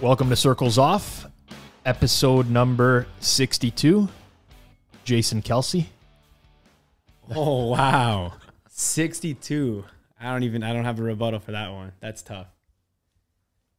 Welcome to Circles Off, episode number 62. Jason Kelsey. Oh wow, sixty-two. I don't even. I don't have a rebuttal for that one. That's tough.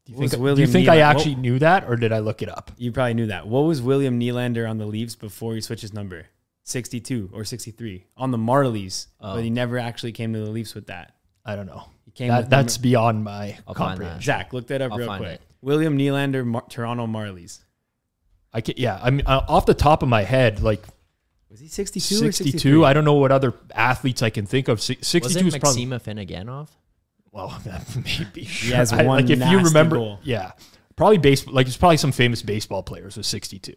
Do you What think, do you think I Nylander- actually oh. knew that or did I look it up? You probably knew that. What was William Nylander on the Leafs before he switched his number? Sixty-two or sixty-three on the Marlies, Oh. but he oh. never actually came to the Leafs with that. I don't know. He came. That, with that's number- beyond my I'll find comprehension. Zach. Look that up I'll real find quick. it. William Nylander, Mar- Toronto Marlies. I can, yeah, I mean, uh, off the top of my head, like Was he sixty-two? 62, Or I don't know what other athletes I can think of. Si- 62 is Wasn't probably, Maxima Finneganov? well, that maybe. He has I- one like if you remember, goal. yeah, probably base, like it's probably some famous baseball players with 62.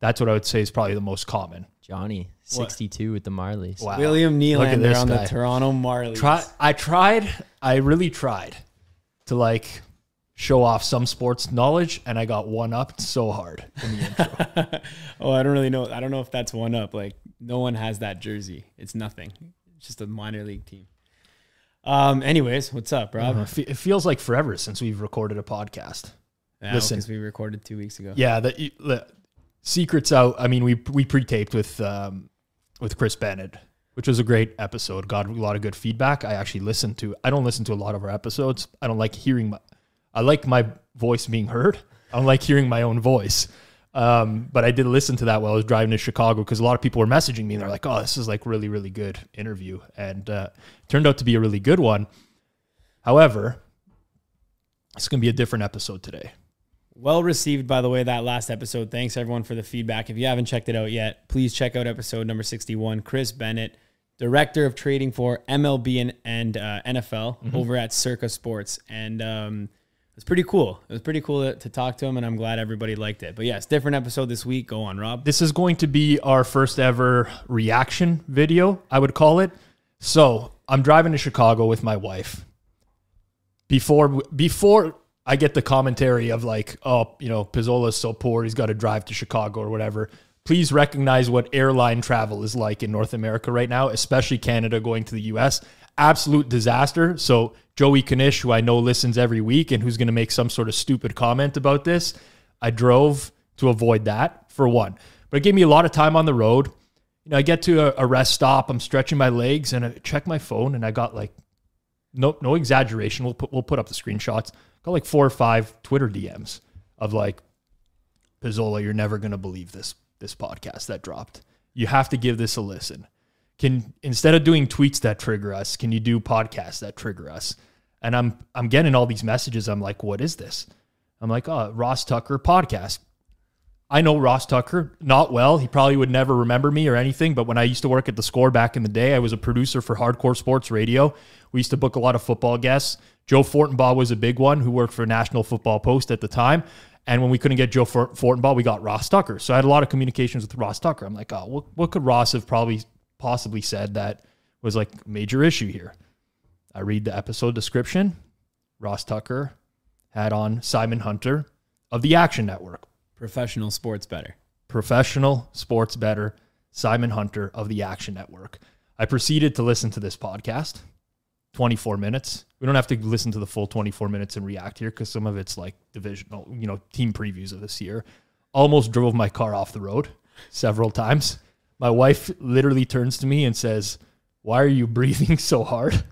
That's what I would say is probably the most common. Johnny, What? 62 with the Marlies. Wow. William Look at Nylander this on guy. the Toronto Marlies. Try, I tried, I really tried to like show off some sports knowledge, and I got one up so hard in the intro. oh, I don't really know. I don't know if that's one up. Like no one has that jersey. It's nothing. It's just a minor league team. Um. Anyways, what's up, Rob? Uh, it feels like forever since we've recorded a podcast. Yeah, Listen. because we recorded two weeks ago. Yeah, the, the secrets out. I mean, we we pre-taped with um, with Chris Bennett, which was a great episode. Got a lot of good feedback. I actually listened to. I don't listen to a lot of our episodes. I don't like hearing my. I like my voice being heard. I don't like hearing my own voice. Um, but I did listen to that while I was driving to Chicago because a lot of people were messaging me and they're like, "Oh, this is like really really good interview," and uh, turned out to be a really good one. However, it's going to be a different episode today. Well received, by the way, that last episode. Thanks everyone for the feedback. If you haven't checked it out yet, please check out episode number 61. Chris Bennett, director of trading for MLB and, and uh, NFL Mm-hmm. over at Circa Sports. And um, was pretty cool. It was pretty cool to, to talk to him, and I'm glad everybody liked it. But yes, different episode this week. Go on, Rob. This is going to be our first ever reaction video, I would call it. So I'm driving to Chicago with my wife. Before before I get the commentary of like, oh, you know, Pizzola's so poor, he's got to drive to Chicago or whatever. Please recognize what airline travel is like in North America right now, especially Canada going to the US. Absolute disaster. So Joey Kanish, who I know listens every week and who's going to make some sort of stupid comment about this, I drove to avoid that for one. But it gave me a lot of time on the road. You know, I get to a, rest stop, I'm stretching my legs, and I check my phone, and I got like, no, no exaggeration. We'll put we'll put up the screenshots. Got like four or five Twitter DMs of like, Pizzola, you're never gonna believe this this podcast that dropped. You have to give this a listen. Can instead of doing tweets that trigger us, can you do podcasts that trigger us? And I'm I'm getting all these messages. I'm like, what is this? I'm like, oh, Ross Tucker podcast. I know Ross Tucker not well. He probably would never remember me or anything. But when I used to work at the score back in the day, I was a producer for Hardcore Sports Radio. We used to book a lot of football guests. Joe Fortenbaugh was a big one who worked for National Football Post at the time. And when we couldn't get Joe For- Fortenbaugh, we got Ross Tucker. So I had a lot of communications with Ross Tucker. I'm like, oh, what, what could Ross have probably possibly said that was like major issue here? I read the episode description. Ross Tucker had on Simon Hunter of the Action Network Professional sports better. professional sports better Simon Hunter of the Action Network. I proceeded to listen to this podcast, 24 minutes. We don't have to listen to the full 24 minutes and react here because some of it's like divisional, you know, team previews of this year. Almost drove my car off the road several times. My wife literally turns to me and says, Why are you breathing so hard?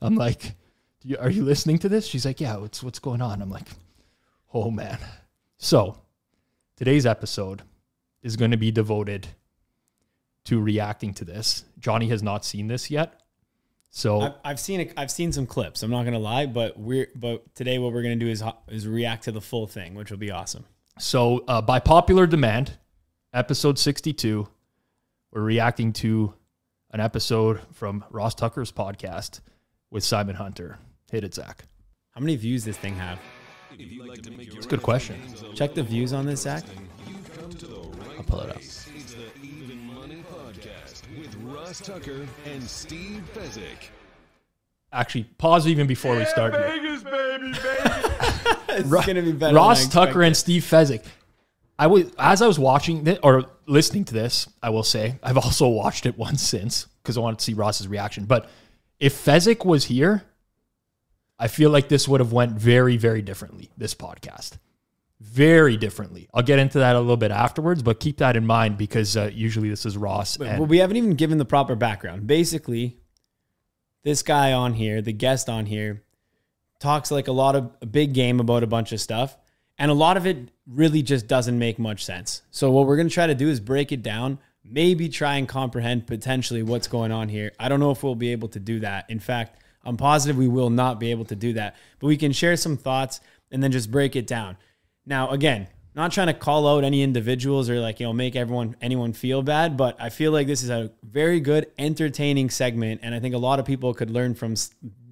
I'm like, "Do you- Are you listening to this? She's like, Yeah, what's, what's going on? I'm like, Oh man. So, today's episode is going to be devoted to reacting to this. Johnny has not seen this yet. So I've, I've seen it. I've seen some clips. I'm not gonna lie, but we're but today what we're gonna do is is react to the full thing, which will be awesome. so uh, by popular demand, episode 62, we're reacting to an episode from Ross Tucker's podcast with Simon Hunter. Hit it, Zach. How many views this thing have? It's a good question. Check the views on this, Zach. I'll pull it up. It's the Even Money Podcast with Ross Tucker and Steve Fezzik. Actually, pause even before we start here. It's Ro- gonna be better. Ross than I Tucker and Steve Fezzik. I was as I was watching this or listening to this, I will say I've also watched it once since because I wanted to see Ross's reaction. But if Fezzik was here, I feel like this would have went very, very differently. This podcast, very differently. I'll get into that a little bit afterwards, but keep that in mind because uh, usually this is Ross. But, and- but we haven't even given the proper background. Basically, this guy on here, the guest on here, talks like a lot of a big game about a bunch of stuff, and a lot of it really just doesn't make much sense. So what we're gonna try to do is break it down, maybe try and comprehend potentially what's going on here. I don't know if we'll be able to do that. In fact, I'm positive we will not be able to do that. But we can share some thoughts and then just break it down. Now, again, not trying to call out any individuals or like you know make everyone anyone feel bad but i feel like this is a very good entertaining segment and i think a lot of people could learn from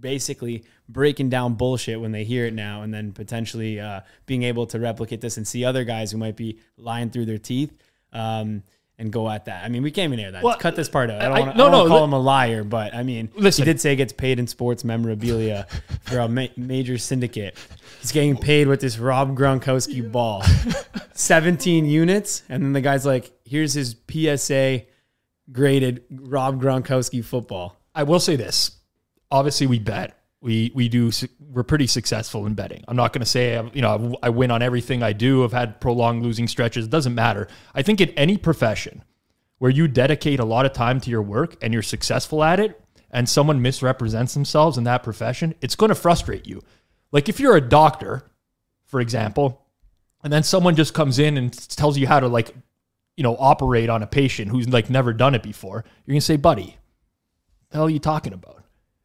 basically breaking down bullshit when they hear it now and then potentially uh, being able to replicate this and see other guys who might be lying through their teeth um, and go at that i mean we can't even air that Well, cut this part out i don't want to no, no, call him a liar but i mean Listen. he did say he gets paid in sports memorabilia for a ma- major syndicate he's getting paid with this rob gronkowski ball 17 units and then the guy's like here's his psa graded rob gronkowski football I will say this. Obviously, we bet. We we do. We're pretty successful in betting. I'm not going to say you know I win on everything I do. I've had prolonged losing stretches. It doesn't matter. I think in any profession where you dedicate a lot of time to your work and you're successful at it, and someone misrepresents themselves in that profession, it's going to frustrate you. Like if you're a doctor, for example, and then someone just comes in and tells you how to like you know operate on a patient who's like never done it before, you're going to say, buddy the hell are you talking about?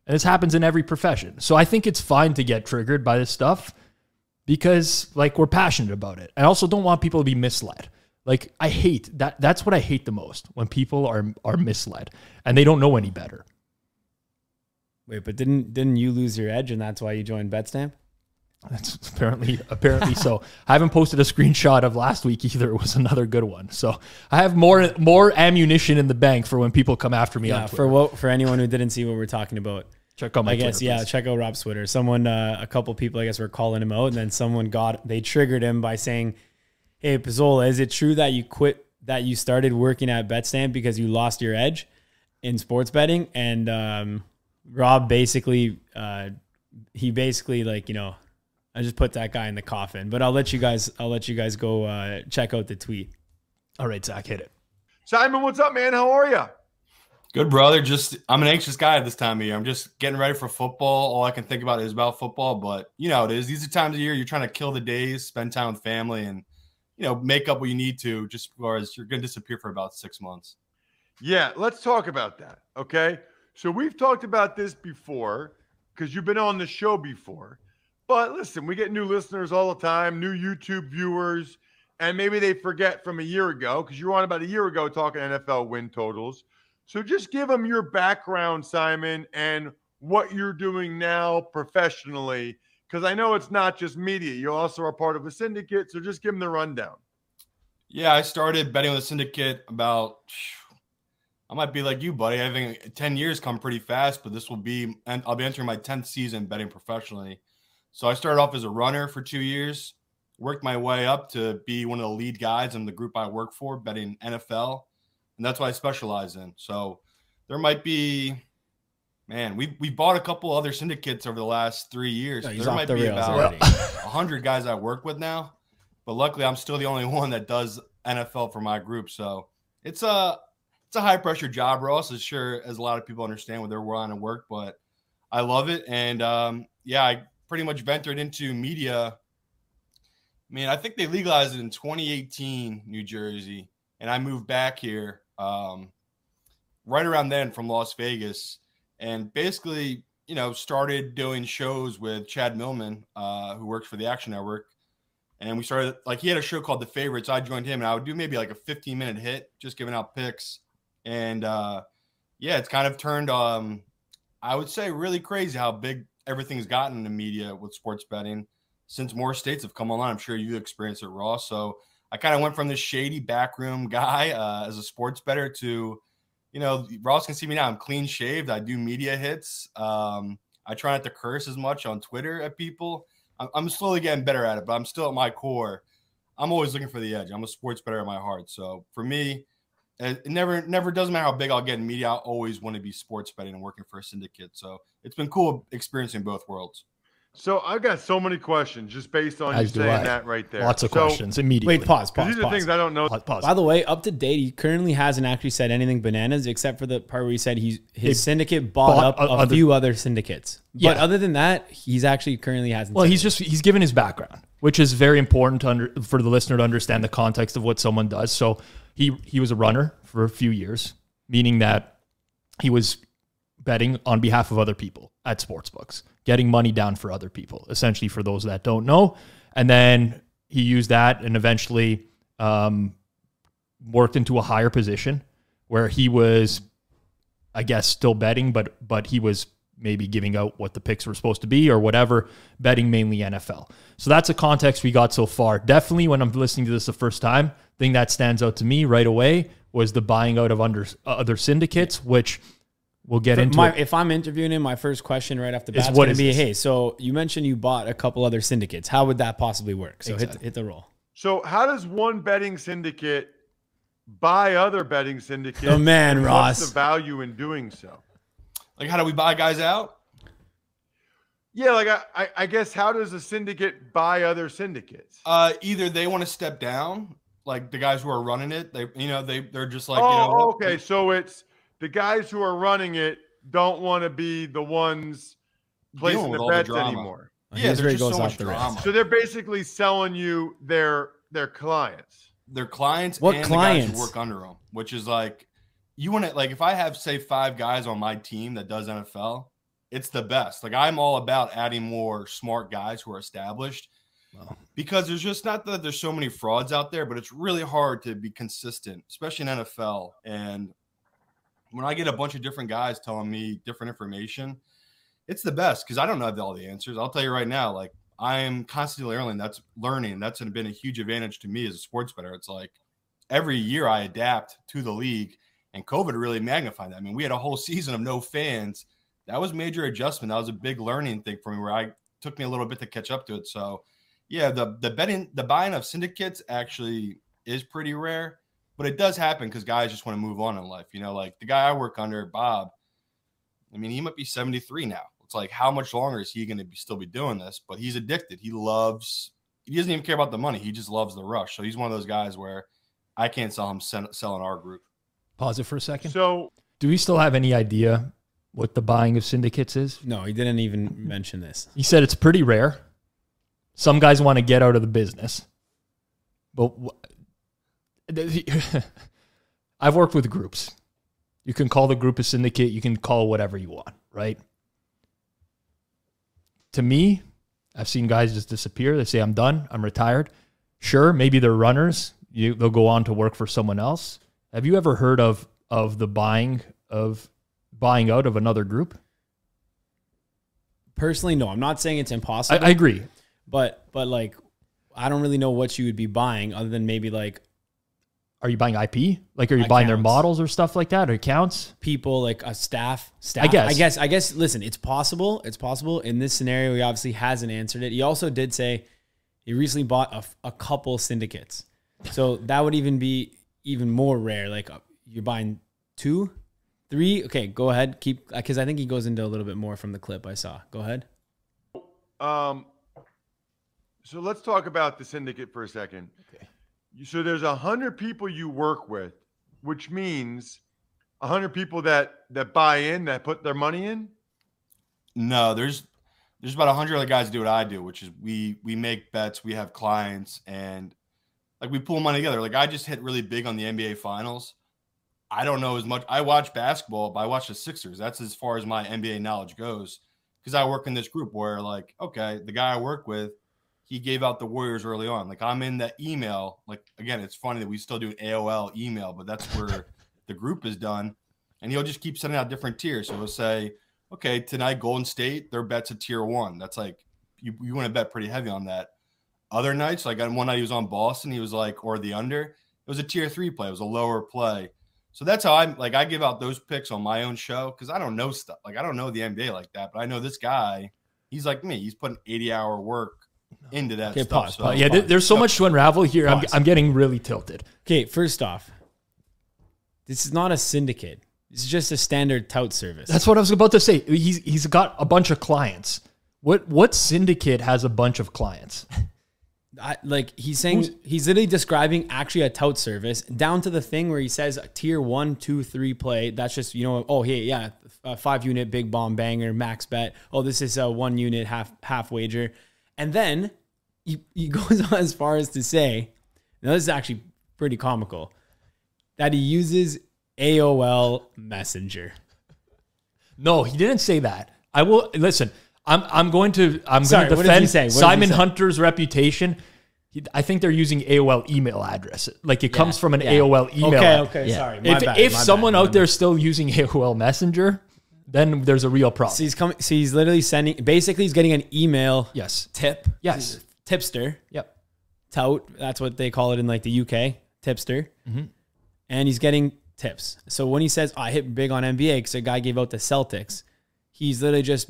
And this happens in every profession. So I think it's fine to get triggered by this stuff because like we're passionate about it. I also don't want people to be misled. Like I hate that that's what I hate the most when people are are misled and they don't know any better. wait but didn't didn't you lose your edge and that's why you joined betstamp That's apparently apparently so. I haven't posted a screenshot of last week either. It was another good one. So I have more more ammunition in the bank for when people come after me yeah for what for anyone who didn't see what we're talking about Check out my I guess Twitter, yeah. please. Check out Rob's Twitter. Someone, uh, a couple people, I guess, were calling him out, and then someone got they triggered him by saying, "Hey, Pizzola, is it true that you quit that you started working at BetStamp because you lost your edge in sports betting?" And um, Rob basically, uh, he basically like you know, I just put that guy in the coffin. But I'll let you guys, I'll let you guys go uh, check out the tweet. All right, Zach, hit it. Simon, what's up, man? How are you? Good brother. Just I'm an anxious guy at this time of year. I'm just getting ready for football. All I can think about is about football. But you know it is. These are times of year you're trying to kill the days, spend time with family, and you know make up what you need to. Just as you're going to disappear for about six months. Yeah, let's talk about that. Okay. So we've talked about this before because you've been on the show before. But listen, we get new listeners all the time, new YouTube viewers, and maybe they forget from a year ago because you were on about a year ago talking NFL win totals. So just give them your background, Simon, and what you're doing now professionally. Because I know it's not just media. You also are part of a syndicate. So just give them the rundown. Yeah, I started betting on the syndicate about. I might be like you, buddy. I think ten years come pretty fast, but this will be, and I'll be entering my tenth season betting professionally. So I started off as a runner for two years, worked my way up to be one of the lead guys in the group I work for, betting NFL, and that's what I specialize in. So there might be, man, we we bought a couple other syndicates over the last three years. There might the be about hundred guys I work with now, but luckily I'm still the only one that does NFL for my group. So it's a it's a high pressure job, Ross, as sure as a lot of people understand what they're wanting to work, but I love it. And um, yeah, I pretty much ventured into media. I mean, I think they legalized it in 2018, New Jersey, and I moved back here um, right around then from Las Vegas, and basically, you know, started doing shows with Chad Millman, uh, who works for the Action Network, and we started like he had a show called The Favorites. I joined him, and I would do maybe like a 15 minute hit, just giving out picks, and uh, yeah, it's kind of turned. Um, I would say really crazy how big everything's gotten in the media with sports betting since more states have come online. I'm sure you experienced it, Ross. So I kind of went from this shady backroom guy uh, as a sports better to, you know, Ross can see me now. I'm clean shaved. I do media hits. Um, I try not to curse as much on Twitter at people. I'm, I'm slowly getting better at it, but I'm still at my core. I'm always looking for the edge. I'm a sports better at my heart. So for me, it never never doesn't matter how big I'll get in media. I always want to be sports betting and working for a syndicate. So it's been cool experiencing both worlds. So I've got so many questions just based on As do saying I. that right there. Lots of So- questions immediately. Wait, pause, 'cause pause, These are pause. things I don't know. Pause. pause. By the way, up to date, he currently hasn't actually said anything bananas except for the part where he said he's his syndicate bought, bought up a, other- few other syndicates. Yeah. But other than that, he's actually currently hasn't. Well, said he's just he's given his background, which is very important to under, for the listener to understand the context of what someone does. So he he was a runner for a few years, meaning that he was betting on behalf of other people at sports books, getting money down for other people, essentially for those that don't know. And then he used that and eventually um, worked into a higher position where he was I guess still betting, but but he was maybe giving out what the picks were supposed to be or whatever, betting mainly NFL. So that's a context we got so far. Definitely when I'm listening to this the first time, thing that stands out to me right away was the buying out of under uh, other syndicates, which we'll get into. my, if I'm interviewing him, my first question right off the Is bat is what going to be, this? "Hey, so you mentioned you bought a couple other syndicates. How would that possibly work?" So hit, hit the roll. So how does one betting syndicate buy other betting syndicates? Oh, man, Ross. What's the value in doing so? Like, how do we buy guys out? Yeah, like I, I, I guess how does a syndicate buy other syndicates? Uh, either they want to step down, like the guys who are running it. They, you know, they they're just like, oh, you know, okay. So it's the guys who are running it don't want to be the ones placing with the all the bets anymore. Yeah, Here's where there's just goes so much the drama. So they're basically selling you their their clients. their clients What and the guys clients? who work under them, which is like you want to like if I have say five guys on my team that does NFL, it's the best. Like I'm all about adding more smart guys who are established because there's just not that there's so many frauds out there, but it's really hard to be consistent, especially in NFL. And when I get a bunch of different guys telling me different information, it's the best because I don't know all the answers. I'll tell you right now, like I am constantly learning. That's learning. That's been a huge advantage to me as a sports bettor. It's like every year I adapt to the league, and COVID really magnified that. I mean, we had a whole season of no fans. That was major adjustment. That was a big learning thing for me where I took me a little bit to catch up to it. So yeah, the the betting the buying of syndicates actually is pretty rare, but it does happen because guys just want to move on in life. You know, like the guy I work under, Bob. I mean, he might be 73 now. It's like how much longer is he going to be still be doing this? But he's addicted. He loves. He doesn't even care about the money. He just loves the rush. So he's one of those guys where I can't sell him selling our group. Pause it for a second. So Do we still have any idea what the buying of syndicates is? No, he didn't even mention this. He said it's pretty rare. Some guys want to get out of the business, but wh- I've worked with groups. You can call the group a syndicate. You can call whatever you want, right? To me, I've seen guys just disappear. They say, "I'm done. I'm retired." Sure, maybe they're runners. You, they'll go on to work for someone else. Have you ever heard of of the buying of buying out of another group? Personally, no. I'm not saying it's impossible, I agree. but but like I don't really know what you would be buying other than maybe like Are you buying IP? Like, are you buying their models or stuff like that, or accounts? people like a staff staff I guess. i guess i guess listen it's possible it's possible in this scenario he obviously hasn't answered it he also did say he recently bought a, a couple syndicates so that would even be even more rare like uh, you're buying two three okay go ahead keep because i think he goes into a little bit more from the clip i saw go ahead Um, so let's talk about the syndicate for a second. Okay. So there's a hundred people you work with, which means a hundred people that that buy in, that put their money in. No, there's there's about a hundred other guys that do what I do, which is we we make bets, we have clients, and like we pull money together. Like I just hit really big on the NBA finals. I don't know as much. I watch basketball, but I watch the Sixers. That's as far as my NBA knowledge goes. Because I work in this group where, like, okay, the guy I work with, he gave out the Warriors early on. Like I'm in the email. Like again, it's funny that we still do AOL email, but that's where the group is done. And he'll just keep sending out different tiers. So he'll say, okay, tonight Golden State, their bet's a tier one. That's like you, you want to bet pretty heavy on that. Other nights, like on one night he was on Boston, he was like, or the under, it was a tier three play, it was a lower play. So that's how I'm like I give out those picks on my own show because I don't know stuff. Like I don't know the NBA like that, but I know this guy, he's like me. He's putting 80 hour work into that Okay, stuff. pause, so Uh, yeah, there- there's so much to unravel here. I'm, I'm getting really tilted. okay first off this is not a syndicate this is just a standard tout service That's what I was about to say. He's he's got a bunch of clients. What what syndicate has a bunch of clients? I, like he's saying he's literally describing actually a tout service down to the thing where he says tier one, two, three play. That's just you know oh hey yeah a five unit big bomb banger max bet. Oh this is a one unit half half wager, and then he, he goes on as far as to say, now this is actually pretty comical, that he uses AOL Messenger. No, he didn't say that. I will listen. I'm I'm going to I'm Sorry, going to defend say? What did he Simon say? Hunter's reputation. I think they're using AOL email address. Like it comes from an yeah. AOL email. Okay, okay, Yeah. sorry. My If bad, if my someone bad, my out there is still using AOL Messenger, then there's a real problem. So he's coming. So he's literally sending. Basically, he's getting an email yes. tip. Yes. tipster, Yep. tout. That's what they call it in like the UK, tipster. Mm-hmm. And he's getting tips. So when he says I hit big on NBA because a guy gave out the Celtics, he's literally just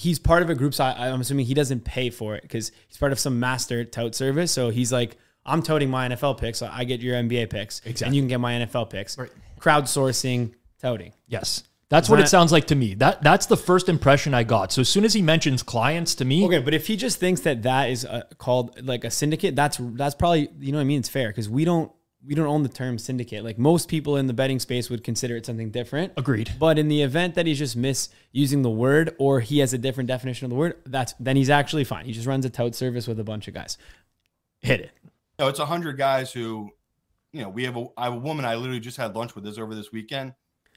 he's part of a group. So I, I'm assuming he doesn't pay for it because he's part of some master tout service. So he's like, I'm toting my NFL picks, so I get your NBA picks, and you can get my NFL picks. Right. Crowdsourcing, touting. Yes. That's what it sounds like to me. That that's the first impression I got. So as soon as he mentions clients to me, Okay, but if he just thinks that that is uh called like a syndicate, that's that's probably you know what I mean. It's fair because we don't we don't own the term syndicate. Like most people in the betting space would consider it something different. agreed. But in the event that he's just misusing the word or he has a different definition of the word, that's then he's actually fine. He just runs a tout service with a bunch of guys. Hit it. No, it's a hundred guys who, you know, we have a I have a woman I literally just had lunch with this over this weekend.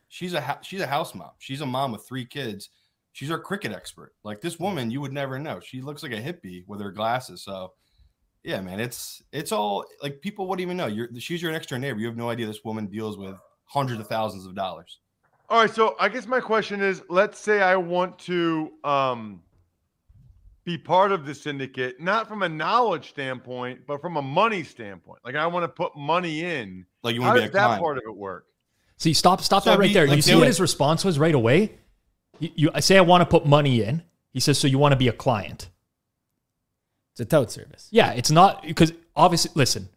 She's a she's a house mom. She's a mom with three kids. She's our cricket expert. Like this woman, you would never know. She looks like a hippie with her glasses. So, yeah, man, it's it's all like people wouldn't even know. You're she's your next door neighbor. You have no idea this woman deals with hundreds of thousands of dollars. All right, so I guess my question is, let's say I want to um, be part of the syndicate, not from a knowledge standpoint, but from a money standpoint. Like I want to put money in. Like you How want to be does a that client. part of it work? See, stop stop So that right he- there. like you see what would- his response was right away? You, you I say I want to put money in. He says, so you want to be a client. It's a tote service. Yeah, it's not because obviously, listen,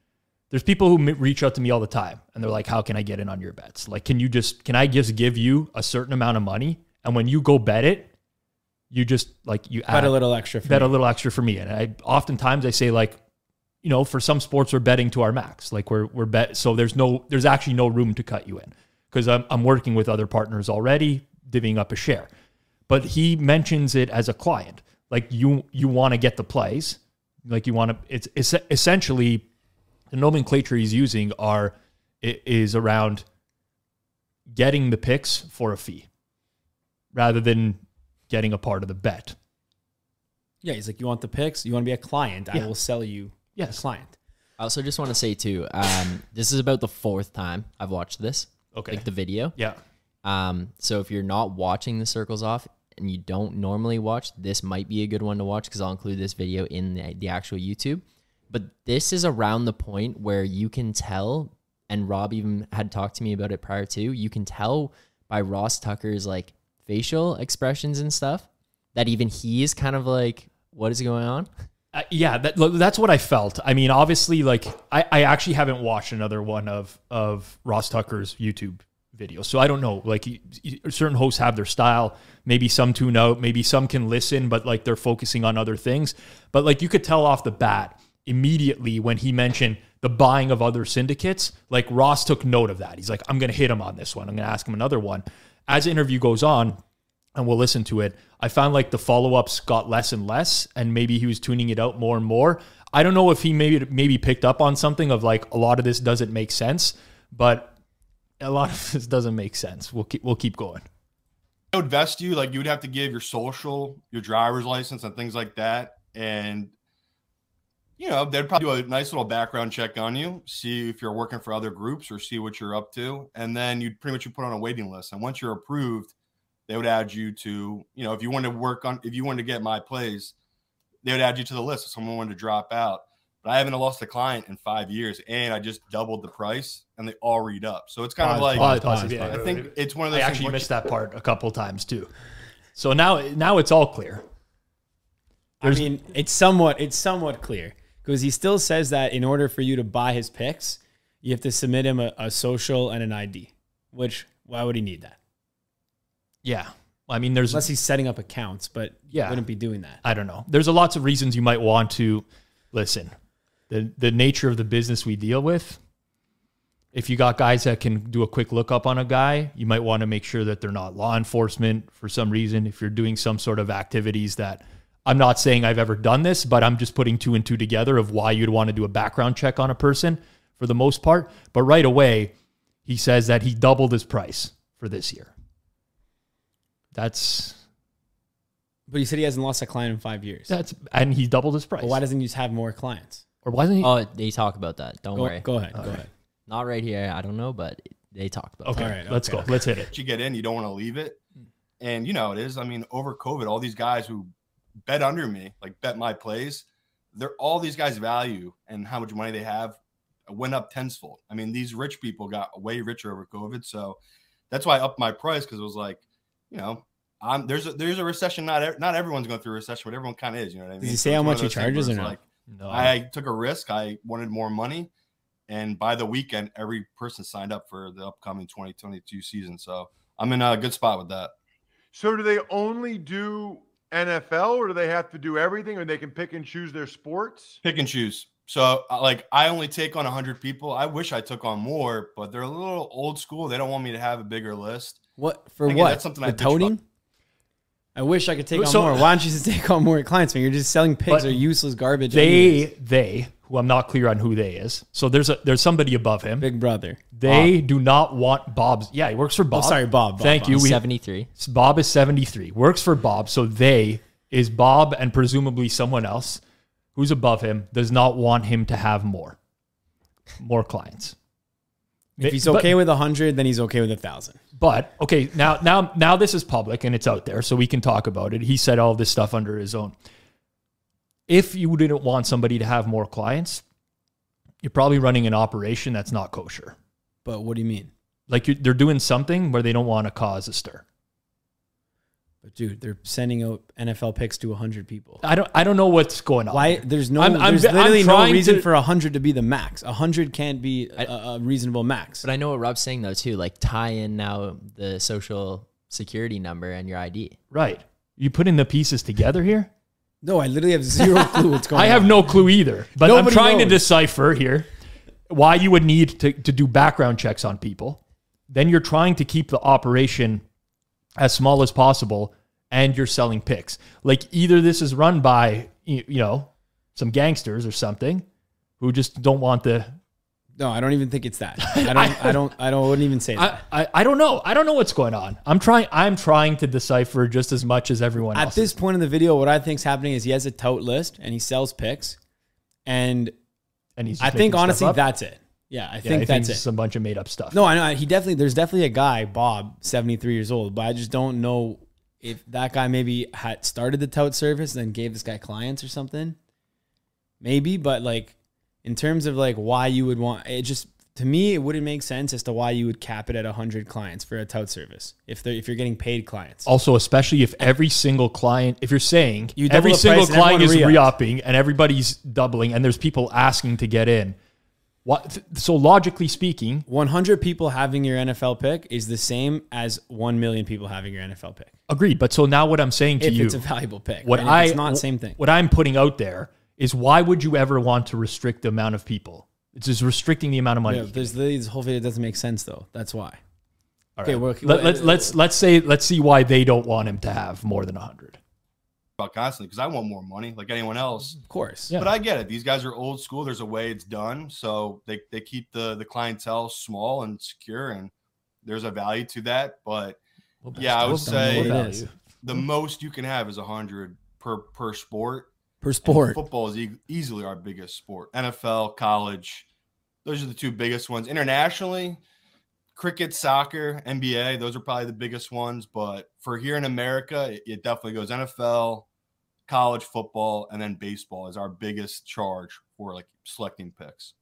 there's people who reach out to me all the time and they're like, how can I get in on your bets? Like, can you just, can I just give you a certain amount of money? And when you go bet it, you just like, you Bet add a little extra for bet me. a little extra for me. And I oftentimes I say like, you know, for some sports we're betting to our max. Like we're we're bet so there's no there's actually no room to cut you in because I'm I'm working with other partners already, divvying up a share. But he mentions it as a client. Like you you want to get the plays, like you want to. It's, it's essentially the nomenclature he's using are is around getting the picks for a fee rather than getting a part of the bet. Yeah, he's like, you want the picks? You want to be a client? I will sell you Yes. a client. I also just want to say too, um, this is about the fourth time I've watched this, Okay. like the video. Yeah. Um, so if you're not watching the circles off and you don't normally watch, this might be a good one to watch because I'll include this video in the, the actual YouTube. But this is around the point where you can tell, and Rob even had talked to me about it prior to. You can tell by Ross Tucker's like facial expressions and stuff that even he is kind of like, "What is going on?" Uh, yeah, that, that's what I felt. I mean, obviously, like I, I actually haven't watched another one of of Ross Tucker's YouTube videos, so I don't know. Like, certain hosts have their style. Maybe some tune out. Maybe some can listen, but like they're focusing on other things. But like you could tell off the bat immediately when he mentioned the buying of other syndicates. Like Ross took note of that. He's like, I'm going to hit him on this one. I'm going to ask him another one. As the interview goes on, and we'll listen to it. I found like the follow ups got less and less, and maybe he was tuning it out more and more. I don't know if he maybe maybe picked up on something of like a lot of this doesn't make sense, but a lot of this doesn't make sense. We'll keep we'll keep going. I would vest you like you would have to give your social, your driver's license, and things like that. And you know, they'd probably do a nice little background check on you, see if you're working for other groups or see what you're up to. And then you'd pretty much put on a waiting list. And once you're approved, they would add you to, you know, if you wanted to work on if you wanted to get my plays, they would add you to the list if someone wanted to drop out. But I haven't lost a client in five years and I just doubled the price and they all read up. So it's kind of like Pause, pause, yeah. I think it's one of I those I actually missed you- that part a couple times too. So now now it's all clear. I mean, it's somewhat it's somewhat clear because he still says that in order for you to buy his picks, you have to submit him a, a social and an ID. Which why would he need that? Yeah. I mean, there's Unless he's setting up accounts, but Yeah. wouldn't be doing that. I don't know. There's a lots of reasons you might want to listen. The the nature of the business we deal with. If you got guys that can do a quick lookup on a guy, you might want to make sure that they're not law enforcement for some reason. If you're doing some sort of activities that I'm not saying I've ever done this, but I'm just putting two and two together of why you'd want to do a background check on a person for the most part. But right away, he says that he doubled his price for this year. That's But he said he hasn't lost a client in five years. that's and he doubled his price. But why doesn't he just have more clients? Or why doesn't he? Oh, they talk about that. Don't Go, worry. go ahead. Go ahead. Not right here. I don't know, but they talk about Okay, All right, let's okay, go. Let's hit it. Once you get in, you don't want to leave it. Hmm. And you know how it is. I mean, over COVID, all these guys who bet under me, like bet my plays, they're all these guys' value and how much money they have went up tensfold. I mean, these rich people got way richer over COVID. So that's why I upped my price because it was like, you know, I'm there's a there's a recession. Not not everyone's going through a recession, but everyone kind of is. You know what I mean? Does he say So how much he charges where or it's no? Like, No, I took a risk. I wanted more money. And by the weekend, every person signed up for the upcoming 2022 season. So I'm in a good spot with that. So do they only do NFL or do they have to do everything or they can pick and choose their sports? Pick and choose. So, like, I only take on 100 people. I wish I took on more, but they're a little old school. They don't want me to have a bigger list. What for Again, what? that's something For I bitch toting? I wish I could take on more. Why don't you just take on more clients? Man, you're just selling pigs or useless garbage. they anyways. they who I'm not clear on who they is. So there's a there's somebody above him. Big brother. They do not want Bob's. Yeah, he works for Bob. Oh, sorry, Bob. Bob, Thank Bob. you. We, 73. Bob is 73. Works for Bob. So they is Bob and presumably someone else who's above him does not want him to have more more clients. If he's But- okay with a hundred, then he's okay with a thousand. But okay, now now now this is public and it's out there, so we can talk about it. He said all this stuff under his own. If you didn't want somebody to have more clients, you're probably running an operation that's not kosher. But what do you mean? Like they're doing something where they don't want to cause a stir. But dude, they're sending out NFL picks to hundred people. I don't I don't know what's going on. Why? There's no. I'm- I'm- there's I'm literally no reason to- for a hundred to be the max. A hundred can't be a, a reasonable max. But I know what Rob's saying though too. Like tie in now the social security number and your ID. Right. You putting the pieces together here? no, I literally have zero clue what's going on. I have no clue either. But I'm Nobody trying to decipher here why you would need to, to do background checks on people. Then you're trying to keep the operation as small as possible and you're selling picks. Like either this is run by you know some gangsters or something who just don't want the No, I don't even think it's that. I don't. I don't. I don't. Wouldn't even say that. I, I, I don't know. I don't know what's going on. I'm trying I'm trying to decipher just as much as everyone At else. this point in the video, what I think's happening is he has a tote list and he sells picks, and and he's I think honestly that's it. Yeah, I Yeah, think I that's it's it. a bunch of made up stuff. No, I know he definitely. There's definitely a guy, Bob, 73 years old, but I just don't know if that guy maybe had started the tout service and then gave this guy clients or something. Maybe, but like in terms of like why you would want it, just to me it wouldn't make sense as to why you would cap it at 100 clients for a tout service if they if you're getting paid clients. Also, especially if every single client, if you're saying You every single client is re-upping and everybody's doubling and there's people asking to get in, what? So logically speaking, 100 people having your NFL pick is the same as 1 million people having your NFL pick. agreed. But so now what I'm saying to If you, it's a valuable pick. what I it's not the same thing. What I'm putting out there is why would you ever want to restrict the amount of people? It's just restricting the amount of money. Yeah, there's this whole video doesn't make sense though. That's why. All okay, right. well, Let, let's uh, let's let's say let's see why they don't want him to have more than hundred. About constantly because I want more money like anyone else. Of course. Yeah. But I get it. These guys are old school. There's a way it's done. So they, they keep the, the clientele small and secure, and there's a value to that. But Yeah, I would Still don't know say- what It is. value. the most you can have is a 100 per per sport. Per And sport. football is e- easily our biggest sport. NFL, college, those are the two biggest ones. Internationally, cricket, soccer, NBA, those are probably the biggest ones. But for here in America, it, it definitely goes NFL, college football, and then baseball is our biggest charge for like selecting picks.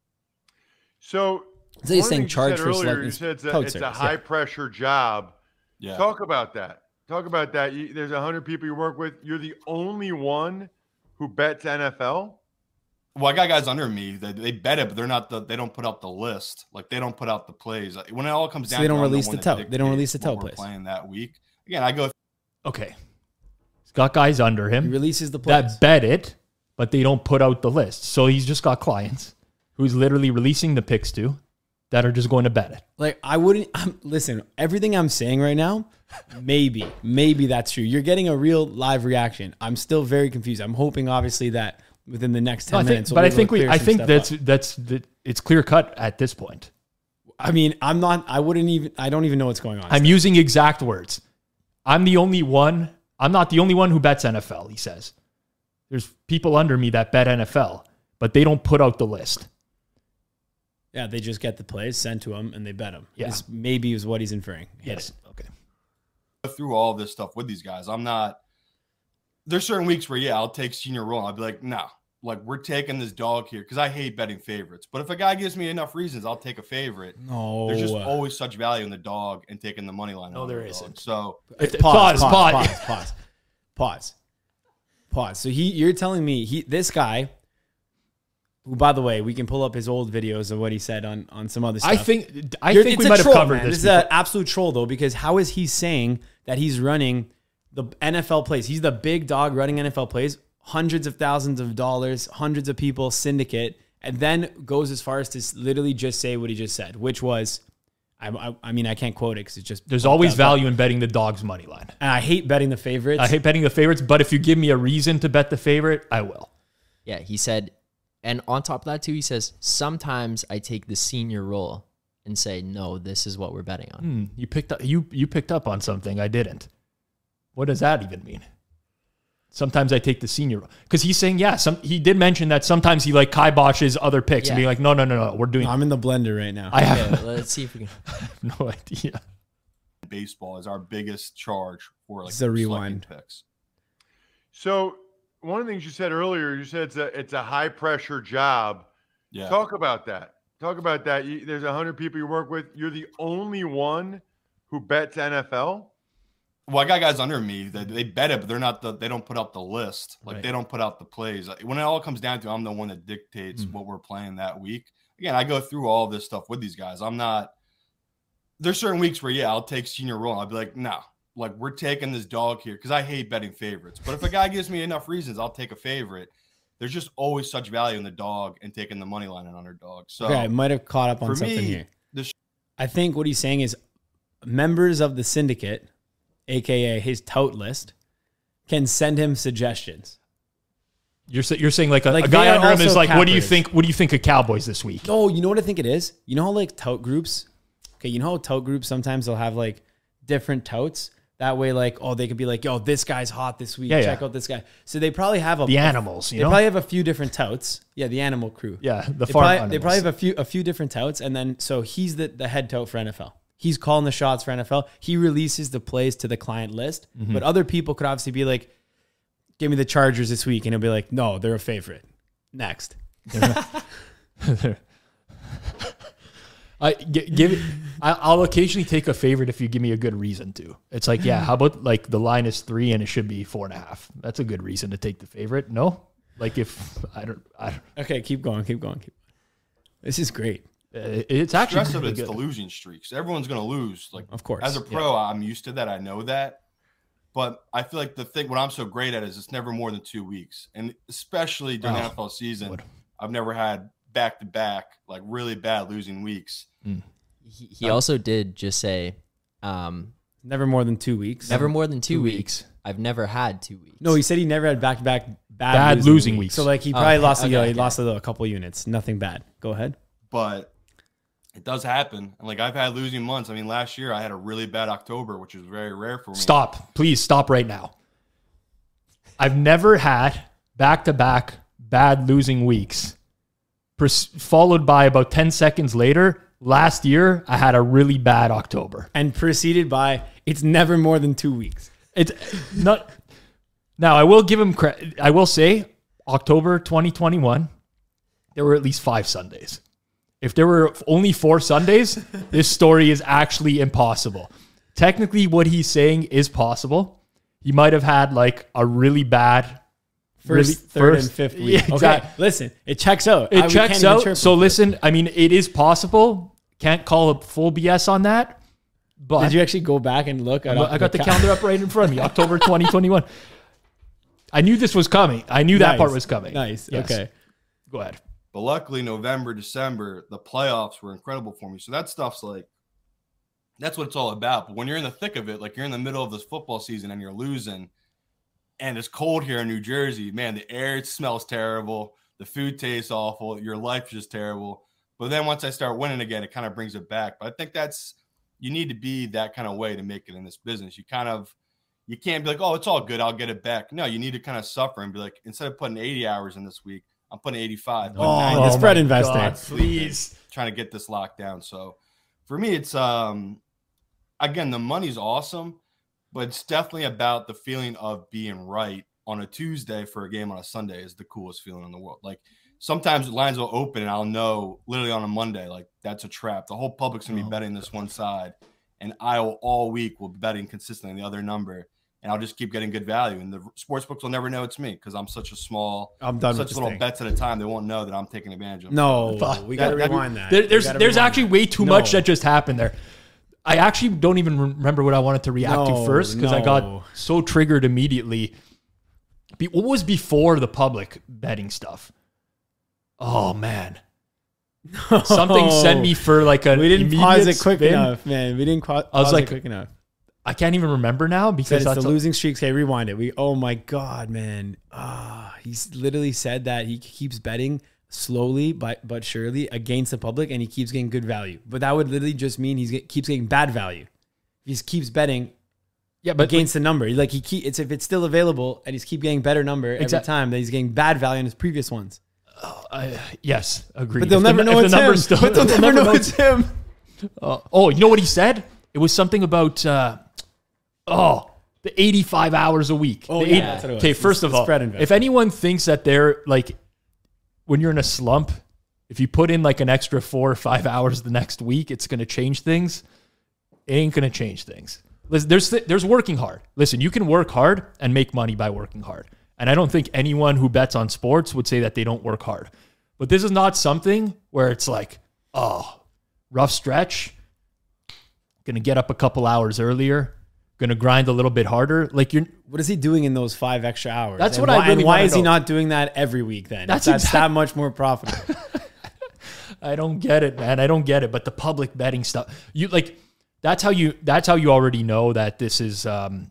So, So you're saying thing you charge said for earlier, selecting you said it's a, code it's a service, yeah. high pressure job. Yeah. Talk about that. Talk about that. You, there's a hundred people you work with. You're the only one who bets NFL. Well, I got guys under me that they bet it, but they're not the. They don't put out the list. Like they don't put out the plays. When it all comes So down, they don't it, I'm the release the that toe. They don't release the dictates toe we're plays. Playing that week again, I go okay, he's got guys under He him releases the plays. that bet it, but they don't put out the list. So he's just got clients who's literally releasing the picks to that are just going to bet it. Like I wouldn't I'm, listen. Everything I'm saying right now, maybe, maybe that's true. You're getting a real live reaction. I'm still very confused. I'm hoping, obviously, that within the next ten No, I think, minutes. but I think we, I think that's up. that's that it's clear cut at this point. I mean, I'm not. I wouldn't even. I don't even know what's going on. I'm using exact words. I'm the only one. I'm not the only one who bets NFL. He says there's people under me that bet NFL, but they don't put out the list. yeah, they just get the plays sent to them and they bet them. Yeah. Maybe is what he's inferring. Yes. it. Okay. through all this stuff with these guys. I'm not. There's certain weeks where yeah, I'll take senior role. I'll be like, no, like we're taking this dog here because I hate betting favorites. But if a guy gives me enough reasons, I'll take a favorite. No. There's just always such value in the dog and taking the money line. No, on there the dog. isn't. So If- pause, pause, pause, pause, pause. pause, pause, pause, So he, you're telling me he, this guy, who by the way, we can pull up his old videos of what he said on on some other stuff. I think I You're- think we a might have covered man. this. This is an absolute troll though, because how is he saying that he's running the NFL plays? He's the big dog running NFL plays, hundreds of thousands of dollars, hundreds of people, syndicate, and then goes as far as to literally just say what he just said, which was, I, I, I mean, I can't quote it because it's just There's fucked always up. value in betting the dog's money line. And I hate betting the favorites. I hate betting the favorites, but if you give me a reason to bet the favorite, I will. Yeah, he said, and on top of that too, he says sometimes I take the senior role and say no, this is what we're betting on. Hmm, you picked up you you picked up on something I didn't. What does that even mean? Sometimes I take the senior because he's saying yeah. Some he did mention that sometimes he like kiboshes other picks and Yeah. being like no no no no we're doing. I'm in the blender right now. I have Yeah, let's see if we can. I Have no idea. baseball is our biggest charge for like This is a selecting rewind. picks. So one of the things you said earlier, you said it's a it's a high pressure job. Yeah. Talk about that. Talk about that. You, there's a hundred people you work with. You're the only one who bets NFL. Well, I got guys under me that they bet it, but they're not the. They don't put out the list. Like Right. they don't put out the plays. When it all comes down to, it, I'm the one that dictates mm. what we're playing that week. Again, I go through all this stuff with these guys. I'm not. There's certain weeks where yeah, I'll take senior role. I'll be like, no, like we're taking this dog here because I hate betting favorites. But if a guy gives me enough reasons, I'll take a favorite. There's just always such value in the dog and taking the money line on underdog. So okay, I might have caught up on something me, here. sh- I think what he's saying is members of the syndicate, aka his tout list, can send him suggestions. You're sa- you're saying like a, Like, a guy are under him is also like what do you cappers. think? What do you think of Cowboys this week? Oh, you know what I think it is? You know how like tout groups, okay, you know how tout groups sometimes they'll have like different totes. That way, like, oh, they could be like, yo, this guy's hot this week. Yeah, Check yeah. out this guy. So they probably have a The animals, you They know? probably have a few different touts. Yeah, the animal crew. Yeah, the they farm probably, they animals. probably have a few a few different touts, and then so he's the, the head tote for NFL. He's calling the shots for NFL. He releases the plays to the client list, Mm-hmm. but other people could obviously be like, "Give me the Chargers this week," and he'll be like, "No, they're a favorite." Next, I gi- give I'll occasionally take a favorite if you give me a good reason to. It's like, yeah, how about like the line is three and it should be four and a half. That's a good reason to take the favorite. No, like if I don't, I don't. okay, keep going, keep going, keep. This is great. Uh, It's actually stress of it's good. the losing streaks. Everyone's going to lose. Like Of course, as a pro, I'm used to that. I know that. But I feel like the thing, what I'm so great at is it's never more than two weeks. And especially during Oh, NFL season, would. I've never had back to back, like really bad losing weeks. He, he also did just say, um, Never more than two weeks. never more than two, Two weeks. weeks. I've never had two weeks. No, he said he never had back to back bad, Bad losing, losing weeks. weeks. So like he Oh, probably okay, lost a, okay, he lost a, a couple units. Nothing bad. Go ahead. But it does happen. And like I've had losing months. I mean, last year I had a really bad October, which is very rare for me. Stop, please stop right now. I've never had back to back bad losing weeks, pres- followed by about 10 seconds later. Last year, I had a really bad October. And preceded by it's never more than two weeks. It's not. Now, I will give him credit. I will say October 2021, there were at least five Sundays. If there were only four Sundays, this story is actually impossible. Technically, what he's saying is possible. He might have had like a really bad First, really- third, first- and fifth Yeah, week. Okay, listen, it checks out. It I- checks out. So listen, I mean, it is possible. Can't call a full BS on that. But Did you actually go back and look? At I got the ca- calendar up right in front of me, October 2021. I knew this was coming. I knew that part was coming. Nice. Yes. Okay. Go ahead. But luckily, November, December, the playoffs were incredible for me. So that stuff's like, that's what it's all about. But when you're in the thick of it, like you're in the middle of this football season and you're losing, and it's cold here in New Jersey, man, the air smells terrible. The food tastes awful. Your life is just terrible. But then once I start winning again, it kind of brings it back. But I think that's, you need to be that kind of way to make it in this business. You kind of, you can't be like, oh, it's all good. I'll get it back. No, you need to kind of suffer and be like, instead of putting 80 hours in this week, I'm putting 85. putting Oh, 90, the spread my investor. God, please. trying to get this locked down. So for me, it's um again the money's awesome, but it's definitely about the feeling of being right on a Tuesday for a game on a Sunday is the coolest feeling in the world. Like sometimes lines will open and I'll know literally on a Monday, like that's a trap. The whole public's gonna be Oh, betting this one side, and I will all week will be betting consistently the other number. And I'll just keep getting good value, and the sports books will never know it's me because I'm such a small, I'm done such little thing. bets at a time. They won't know that I'm taking advantage of. them. No, Fuck. we got to That- that- rewind that. There- We there's rewind actually that. way too No. much that just happened there. I actually don't even remember what I wanted to react No, to first because I got so triggered immediately. Be- What was before the public betting stuff? Oh man, something sent me for like a. We didn't pause it quick spin. enough, man. We didn't qua- I was pause like- it quick enough. I can't even remember now because it's the a- losing streaks. Okay, rewind it. We oh my god, man. Ah, he's literally said that he keeps betting slowly but but surely against the public, and he keeps getting good value. But that would literally just mean he's get, keeps getting bad value. He just keeps betting yeah, but against the number. Like he keep, it's if it's still available, and he's keep getting better number every time that he's getting bad value in his previous ones. I, yes, agreed. But they'll If the- never if know the it's him. number's still- but they'll they'll never know know it's him. Uh, oh, you know what he said? It was something about uh, oh the 85 hours a week. Oh, The yeah, eight- that's what it was. Okay, It's first of all, if anyone thinks that they're like when you're in a slump, if you put in like an extra four or five hours the next week, it's going to change things. It ain't going to change things. Listen, there's there's working hard. Listen, you can work hard and make money by working hard. And I don't think anyone who bets on sports would say that they don't work hard. But this is not something where it's like, oh, rough stretch. Gonna get up a couple hours earlier. Gonna grind a little bit harder. Like you're What is he doing in those five extra hours? That's And what I why, really And why is he not doing that every week then? That's That's, that's exact- that much more profitable. I don't get it, man. I don't get it. But the public betting stuff, you like, that's how you. That's how you already know that this is. um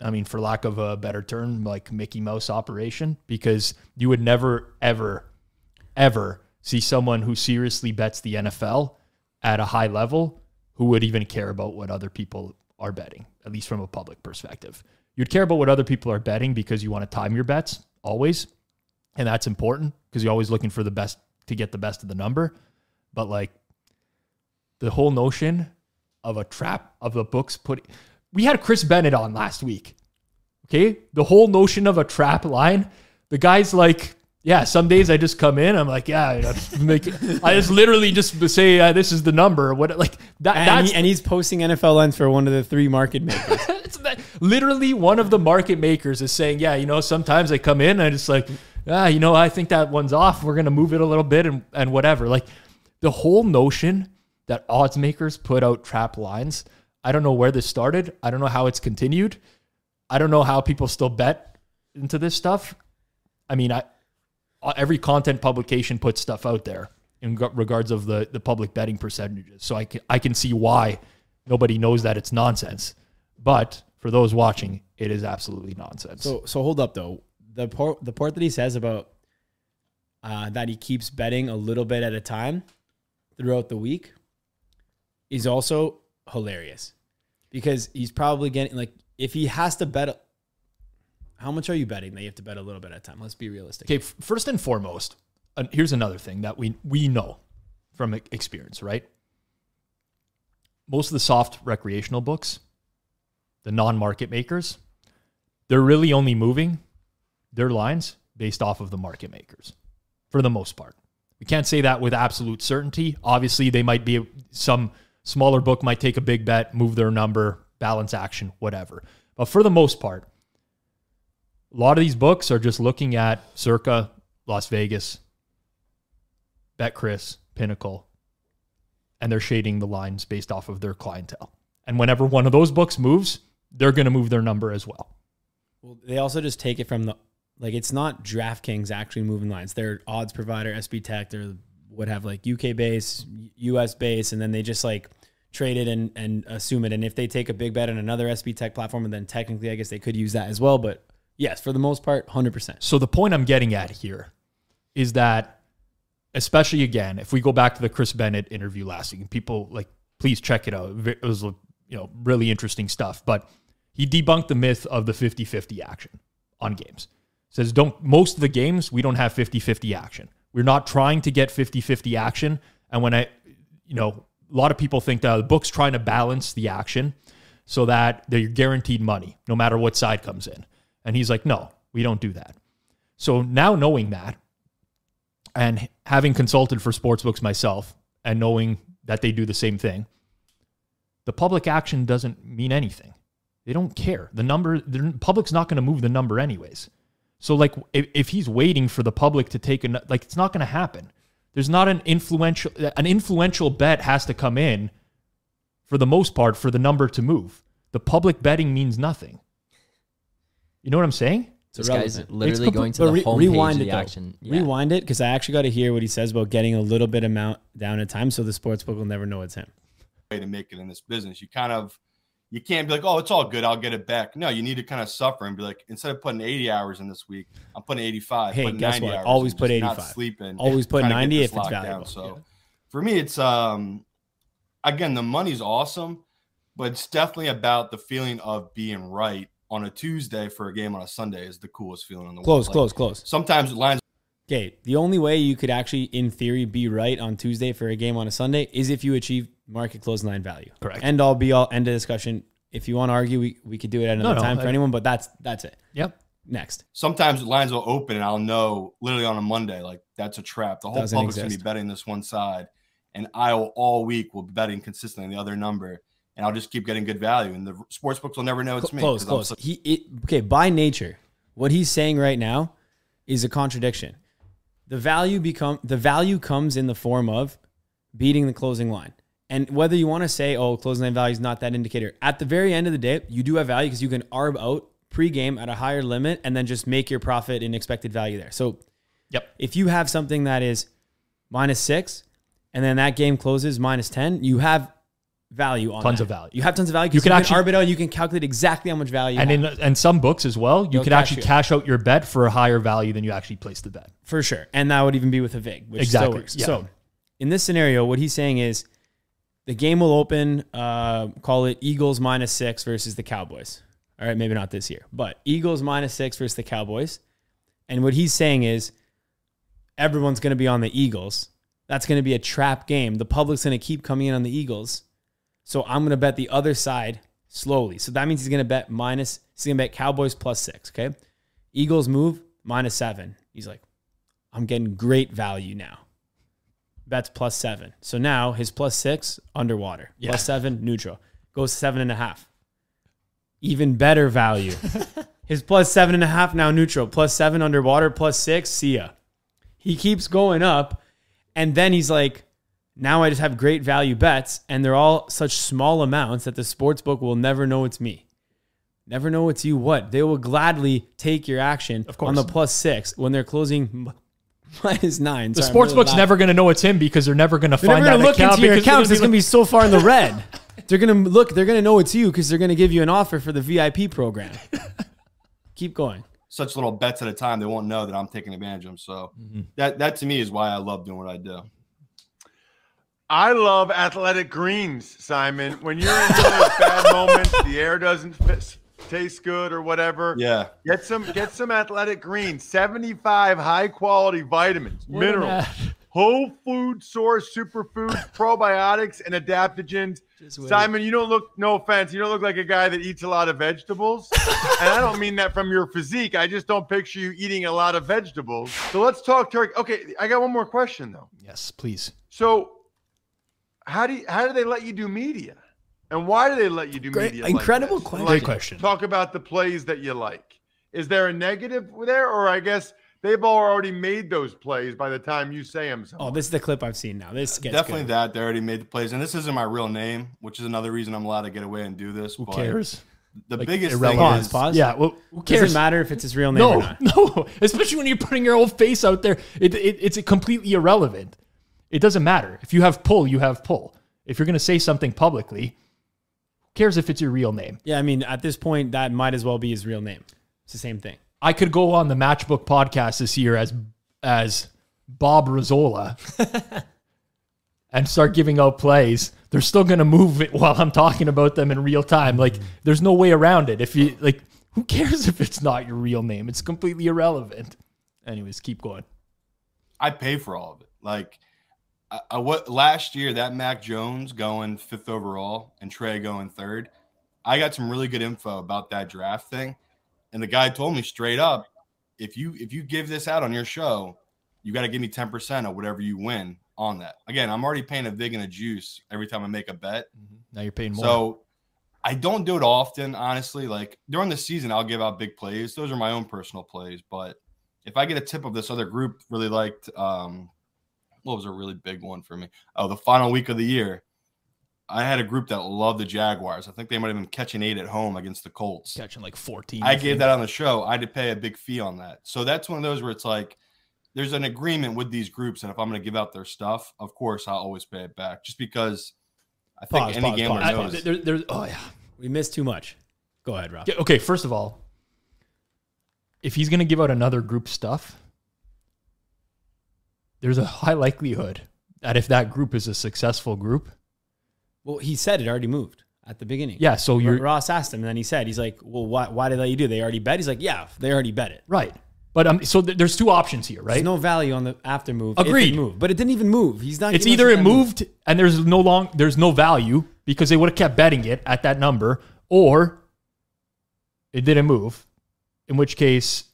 I mean, for lack of a better term, like Mickey Mouse operation, because you would never, ever, ever see someone who seriously bets the NFL at a high level who would even care about what other people are betting, at least from a public perspective. You'd care about what other people are betting because you want to time your bets always. And that's important because you're always looking for the best to get the best of the number. But like the whole notion of a trap of the books put we had Chris Bennett on last week. Okay? The whole notion of a trap line, the guy's like, yeah, some days I just come in, I'm like, yeah, I just, make I just literally just say uh, this is the number. What like that? and, he, and he's posting NFL lens for one of the three market makers. that, literally one of the market makers is saying, yeah, you know, sometimes I come in and I just like, ah, you know, I think that one's off. We're gonna move it a little bit and, and whatever. Like the whole notion that odds makers put out trap lines. I don't know where this started. I don't know how it's continued. I don't know how people still bet into this stuff. I mean, I every content publication puts stuff out there in regards of the the public betting percentages. So I can I can see why nobody knows that it's nonsense. But for those watching, it is absolutely nonsense. So so hold up though. The part the part that he says about uh, that he keeps betting a little bit at a time throughout the week is also hilarious because he's probably getting like if he has to bet. How much are you betting that you have to bet a little bit at a time? Let's be realistic. Okay, first and foremost, here's another thing that we we know from experience, right? Most of the soft recreational books, the non-market makers, they're really only moving their lines based off of the market makers for the most part. We can't say that with absolute certainty. Obviously, they might be some smaller book might take a big bet, move their number, balance action, whatever. But for the most part, a lot of these books are just looking at Circa, Las Vegas, BetCRIS, Pinnacle, and they're shading the lines based off of their clientele. And whenever one of those books moves, they're going to move their number as well. Well, they also just take it from the like it's not DraftKings actually moving lines. They're odds provider, SBTech, or would have like UK base, US base, and then they just like trade it and, and assume it. And if they take a big bet on another SBTech platform, and then technically I guess they could use that as well. But yes, for the most part, hundred percent. So the point I'm getting at here is that, especially again, if we go back to the Chris Bennett interview last week, and people like, please check it out. It was you know really interesting stuff. But he debunked the myth of the 50-50 action on games. Says don't most of the games we don't have 50-50 action. We're not trying to get 50-50 action. And when I, you know, a lot of people think that the book's trying to balance the action so that they're guaranteed money no matter what side comes in. And he's like, no, we don't do that. So now knowing that and having consulted for sportsbooks myself and knowing that they do the same thing, the public action doesn't mean anything. They don't care. The number, the public's not going to move the number anyways. So like if, if he's waiting for the public to take a like it's not going to happen. There's not an influential an influential bet has to come in for the most part for the number to move. The public betting means nothing. You know what I'm saying? This irrelevant. guy's literally It's going to the re- homepage rewind of it the action. Yeah. Rewind it because I actually got to hear what he says about getting a little bit amount down at time, so the sportsbook will never know it's him. way to make it in this business. You kind of you can't be like, oh, it's all good, I'll get it back. No, you need to kind of suffer and be like, instead of putting 80 hours in this week, I'm putting 85. Hey, putting guess 90 what? hours Always in, put just not Sleeping. Always put trying 90 if it's locked valuable. So for me, it's um again the money's awesome, but it's definitely about the feeling of being right on a Tuesday for a game on a Sunday is the coolest feeling in the Close, world. Like, close, close. Sometimes lines Okay, the only way you could actually, in theory, be right on Tuesday for a game on a Sunday is if you achieve market close line value. Correct. End all be all, end of discussion. If you want to argue, we, we could do it at another no, time for I- anyone, but that's that's it. Yep. Next. sometimes lines will open and I'll know literally on a Monday, like that's a trap. The whole Doesn't public's gonna be betting this one side, and I will all week will be betting consistently the other number, and I'll just keep getting good value. And the sports books will never know it's me. close, 'cause I'm close. so- He it, okay. By nature, what he's saying right now is a contradiction. The value become the value comes in the form of beating the closing line. And whether you want to say, oh, closing line value is not that indicator, at the very end of the day, you do have value because you can arb out pre-game at a higher limit and then just make your profit in expected value there. So Yep. if you have something that is minus six and then that game closes minus 10, you have value on Tons that. of value. You have tons of value. You You can can, actually- arb it out you can calculate exactly how much value you And in and some books as well, you could actually it. cash out your bet for a higher value than you actually placed the bet. For sure. And that would even be with a VIG, which Exactly, works. yeah. So in this scenario, what he's saying is the game will open, uh, call it Eagles minus six versus the Cowboys. All right, maybe not this year, but Eagles minus six versus the Cowboys. And what he's saying is everyone's going to be on the Eagles. That's going to be a trap game. The public's going to keep coming in on the Eagles. So I'm going to bet the other side slowly. So that means he's going to bet minus, he's going to bet Cowboys plus six. Okay. Eagles move minus seven. He's like, I'm getting great value now. Bets plus seven. So now his plus six underwater, Yeah. plus seven neutral, goes seven and a half. Even better value. his plus seven and a half now neutral, plus seven underwater, plus six. See ya. He keeps going up, and then he's like, now I just have great value bets, and they're all such small amounts that the sports book will never know it's me. Never know it's you. What they will gladly take your action Of course. on the plus six when they're closing m- minus nine. The Sorry, I'm sports really book's laughing. never going to know it's him because they're never going to find never that gonna look account into your because accounts. It's gonna gonna be so far in the red. They're gonna look. They're gonna know it's you because they're gonna give you an offer for the VIP program. Keep going. such little bets at a time, they won't know that I'm taking advantage of them. So Mm-hmm. that that to me is why I love doing what I do. I love athletic greens, Simon. When you're in those bad moments, the air doesn't fit, taste good or whatever. Yeah. Get some get some athletic greens. 75 high quality vitamins, More than minerals, whole food source superfoods, probiotics, and adaptogens. Simon, you don't look no offense, you don't look like a guy that eats a lot of vegetables. and I don't mean that from your physique. I just don't picture you eating a lot of vegetables. So let's talk turkey. Okay, I got one more question though. Yes, please. So how do you, how do they let you do media? And why do they let you do Great- media? like incredible this? question. Great question. Talk about the plays that you like. Is there a negative there, or I guess they've all already made those plays by the time you say them. Oh, this is the clip I've seen now. This gets Definitely good. that. They already made the plays. And this isn't my real name, which is another reason I'm allowed to get away and do this. Who but cares? The Like, biggest irrelevant. thing is Pause. Yeah, well, who cares? Doesn't matter if it's his real name or No, not. no. Especially when you're putting your old face out there, it, it, it's completely irrelevant. It doesn't matter. If you have pull, you have pull. If you're going to say something publicly, who cares if it's your real name? Yeah, I mean, at this point, that might as well be his real name. It's the same thing. I could go on the Matchbook podcast this year as as Bob Rozzola and start giving out plays. They're still going to move it while I'm talking about them in real time. Like there's no way around it. If you like who cares if it's not your real name? It's completely irrelevant. Anyways, keep going. I pay for all of it. Like, I, I, what last year that Mac Jones going fifth overall and Trey going third, I got some really good info about that draft thing, and the guy told me straight up, if you if you give this out on your show, you got to give me ten percent of whatever you win on that. Again, I'm already paying a vig and a juice every time I make a bet, Now you're paying more. so I don't do it often, honestly. Like during the season, I'll give out big plays. Those are my own personal plays. But if I get a tip of this other group really liked, um, what was a really big one for me? Oh, the final week of the year. I had a group that loved the Jaguars. I think they might have been catching eight at home against the Colts. catching like 14. I gave that on the show. I had to pay a big fee on that. So that's one of those where it's like there's an agreement with these groups, and if I'm going to give out their stuff, of course I'll always pay it back, just because I think Pause, any pause, gambler pause, I, knows. there, there, oh yeah. We missed too much. Go ahead, Rob. Yeah, Okay, first of all, if he's going to give out another group stuff, there's a high likelihood that if that group is a successful group, Well, he said it already moved at the beginning. yeah, so you're Ross asked him, and then he said, he's like, well, why, why did they you do? They already bet? He's like, yeah, they already bet it. right. But um, so th- there's two options here, right? There's no value on the after move. Agreed. moved. But it didn't even move. He's not. it's either it bet move. moved and there's no long there's no value because they would have kept betting it at that number, or it didn't move. In which case,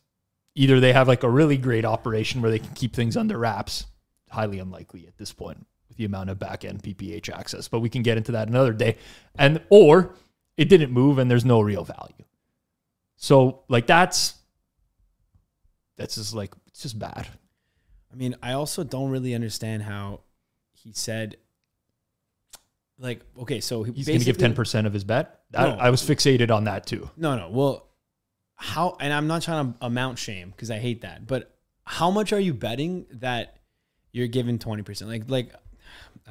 either they have like a really great operation where they can keep things under wraps. Highly unlikely at this point with the amount of back end PPH access, but we can get into that another day. And or it didn't move and there's no real value. So like that's that's just like it's just bad. I mean, I also don't really understand how he said, like, okay, so he He's going to give ten percent of his bet. I, No. I was fixated on that too. No, no. Well, how? And I'm not trying to amount shame because I hate that. But how much are you betting that you're giving twenty percent? Like, like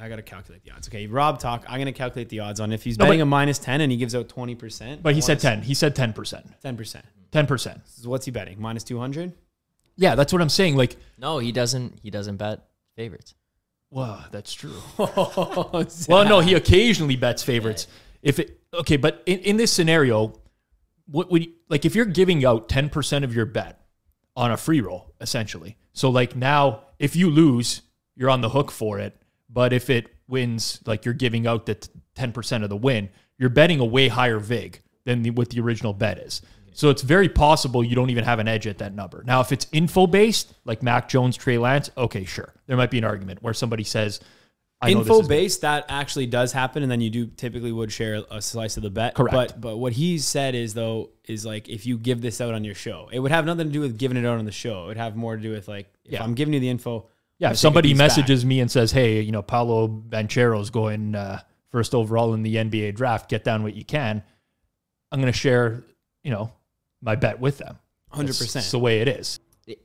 I gotta calculate the odds. Okay, Rob, talk. I'm gonna calculate the odds on if he's No, betting but- a minus ten and he gives out twenty percent. But he said ten. He said ten percent. Ten percent. Ten percent. What's he betting? Minus two hundred. Yeah, that's what I'm saying. Like, No, he doesn't. He doesn't bet favorites. wow, that's true. well, oh, Well, no, he occasionally bets favorites. If it okay, but in, in this scenario, what would you, like if you're giving out ten percent of your bet on a free roll, essentially. So like now, if you lose, you're on the hook for it. But if it wins, like you're giving out the ten percent of the win, you're betting a way higher vig than the, what the original bet is. So it's very possible you don't even have an edge at that number. Now, if it's info based, like Mac Jones, Trey Lance, okay, sure, there might be an argument where somebody says, I know this info is- based that actually does happen and then you do typically would share a slice of the bet Correct. but but what he said is though is like if you give this out on your show it would have nothing to do with giving it out on the show it would have more to do with like if Yeah. i'm giving you the info Yeah, I if somebody piece back. messages me and says, "Hey, you know, Paolo Banchero's going uh, first overall in the NBA draft. Get down what you can." I'm going to share, you know, my bet with them. 100%. just the way it is.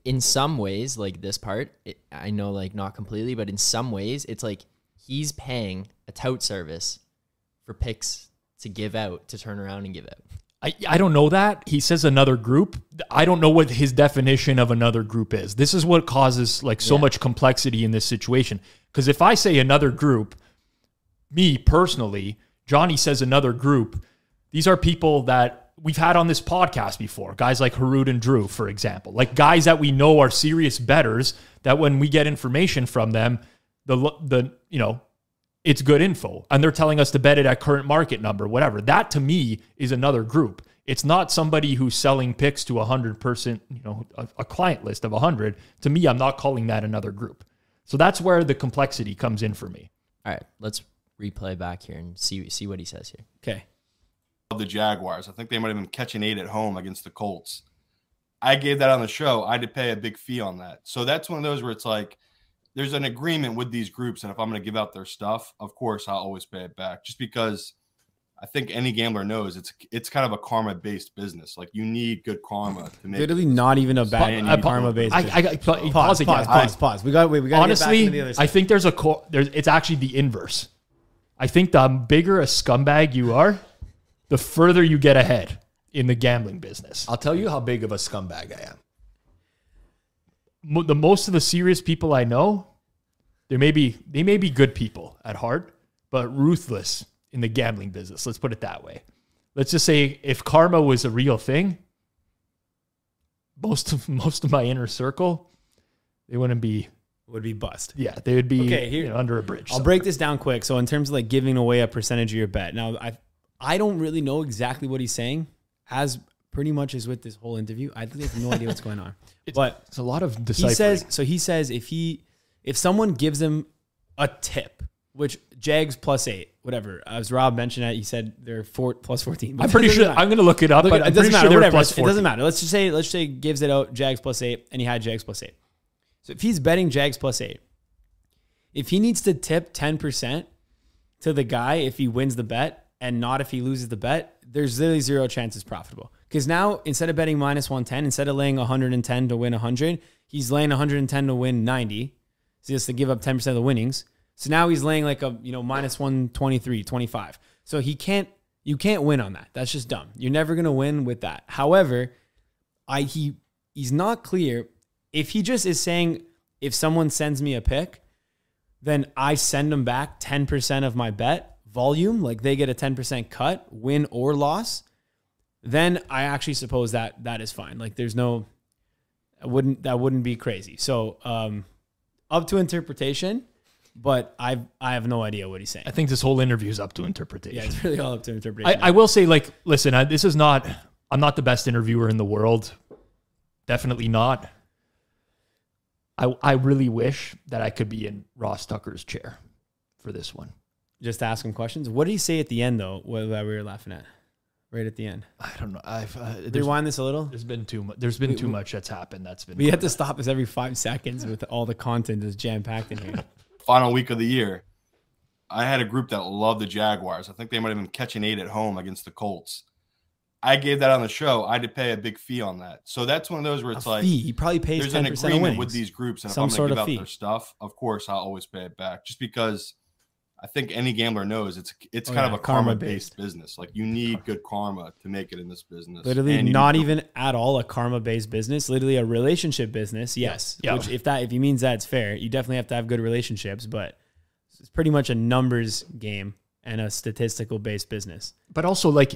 in some ways, like this part, it, I know like not completely, but in some ways, it's like he's paying a tout service for picks to give out to turn around and give out. I, I don't know that. He says another group. I don't know what his definition of another group is. This is what causes like so Yeah. much complexity in this situation. Because if I say another group, me personally, Johnny says another group, these are people that we've had on this podcast before. Guys like Harud and Drew, for example. Like guys that we know are serious betters that when we get information from them, the the you know, it's good info and they're telling us to bet it at current market number whatever that to me is another group it's not somebody who's selling picks to a hundred person you know a, a client list of a hundred to me i'm not calling that another group so that's where the complexity comes in for me All right, let's replay back here and see see what he says here. okay of the Jaguars. I think they might have been catching eight at home against the Colts. I gave that on the show. I had to pay a big fee on that. So that's one of those where it's like there's an agreement with these groups, and if I'm going to give out their stuff, of course I'll always pay it back. Just because I think any gambler knows it's it's kind of a karma based business. Like you need good karma to make. Literally not even a bad And I- karma based. I, I, I, pause, pause, pause, again. pause, pause, pause. We got wait. We got Honestly, the other I think there's a core. There's it's actually the inverse. I think the bigger a scumbag you are, the further you get ahead in the gambling business. I'll tell you how big of a scumbag I am. Mo- the most of the serious people I know, they may be they may be good people at heart, but ruthless in the gambling business. Let's put it that way. Let's just say if karma was a real thing, most of most of my inner circle, they wouldn't be. would be bust. Yeah, they would be Okay, here- you know, under a bridge. I'll somewhere. break this down quick. So in terms of like giving away a percentage of your bet, now I I don't really know exactly what he's saying, as pretty much is with this whole interview. I really have no idea what's going on. But It's a lot of he says so. He says if he if someone gives him a tip, which Jags plus eight, whatever. As Rob mentioned, it, he said they're four plus fourteen. But I'm pretty sure matter. I'm going to look it up, Look, but it doesn't matter. sure Whatever. It doesn't matter. Let's just say let's just say gives it out Jags plus eight, and he had Jags plus eight. So if he's betting Jags plus eight, if he needs to tip ten percent to the guy if he wins the bet and not if he loses the bet, there's literally zero chance it's profitable. Because now instead of betting minus one ten, instead of laying 110 to win 100, he's laying 110 to win 90. So he has to give up 10% of the winnings. So now he's laying like a, you know, minus 123, 25. So he can't, you can't win on that. That's just dumb. You're never going to win with that. However, I, he, he's not clear. If he just is saying, if someone sends me a pick, then I send them back 10% of my bet volume, like they get a 10% cut, win or loss, then I actually suppose that that is fine. Like there's no, I wouldn't, that wouldn't be crazy. So, um, up to interpretation, but I I have no idea what he's saying. I think this whole interview is up to interpretation. Yeah, it's really all up to interpretation. I, I will say, like, listen, I, this is not. I'm not the best interviewer in the world. Definitely not. I I really wish that I could be in Ross Tucker's chair for this one. Just ask him questions. What did he say at the end though? What that we were laughing at, right at the end. I don't know. I've uh, Rewind this a little. there's been too much. There's been We- too much that's happened. That's been. We have to stop this every five seconds with all the content that's jam packed in here. final week of the year, I had a group that loved the Jaguars. I think they might have been catching eight at home against the Colts. I gave that on the show. I had to pay a big fee on that. So that's one of those where it's a like fee. He probably pays there's ten an percent of agreement winnings. with these groups, and Some if I'm sort going to of give fee. out their stuff, of course I'll always pay it back. Just because I think any gambler knows it's it's Oh, kind yeah, of a karma karma-based. business. Like you need good karma to make it in this business. Literally, not need- even at all a karma based business. Literally, a relationship business. Yes. Yeah. Which, if that if he means that's fair, you definitely have to have good relationships. But it's pretty much a numbers game and a statistical based business. but also like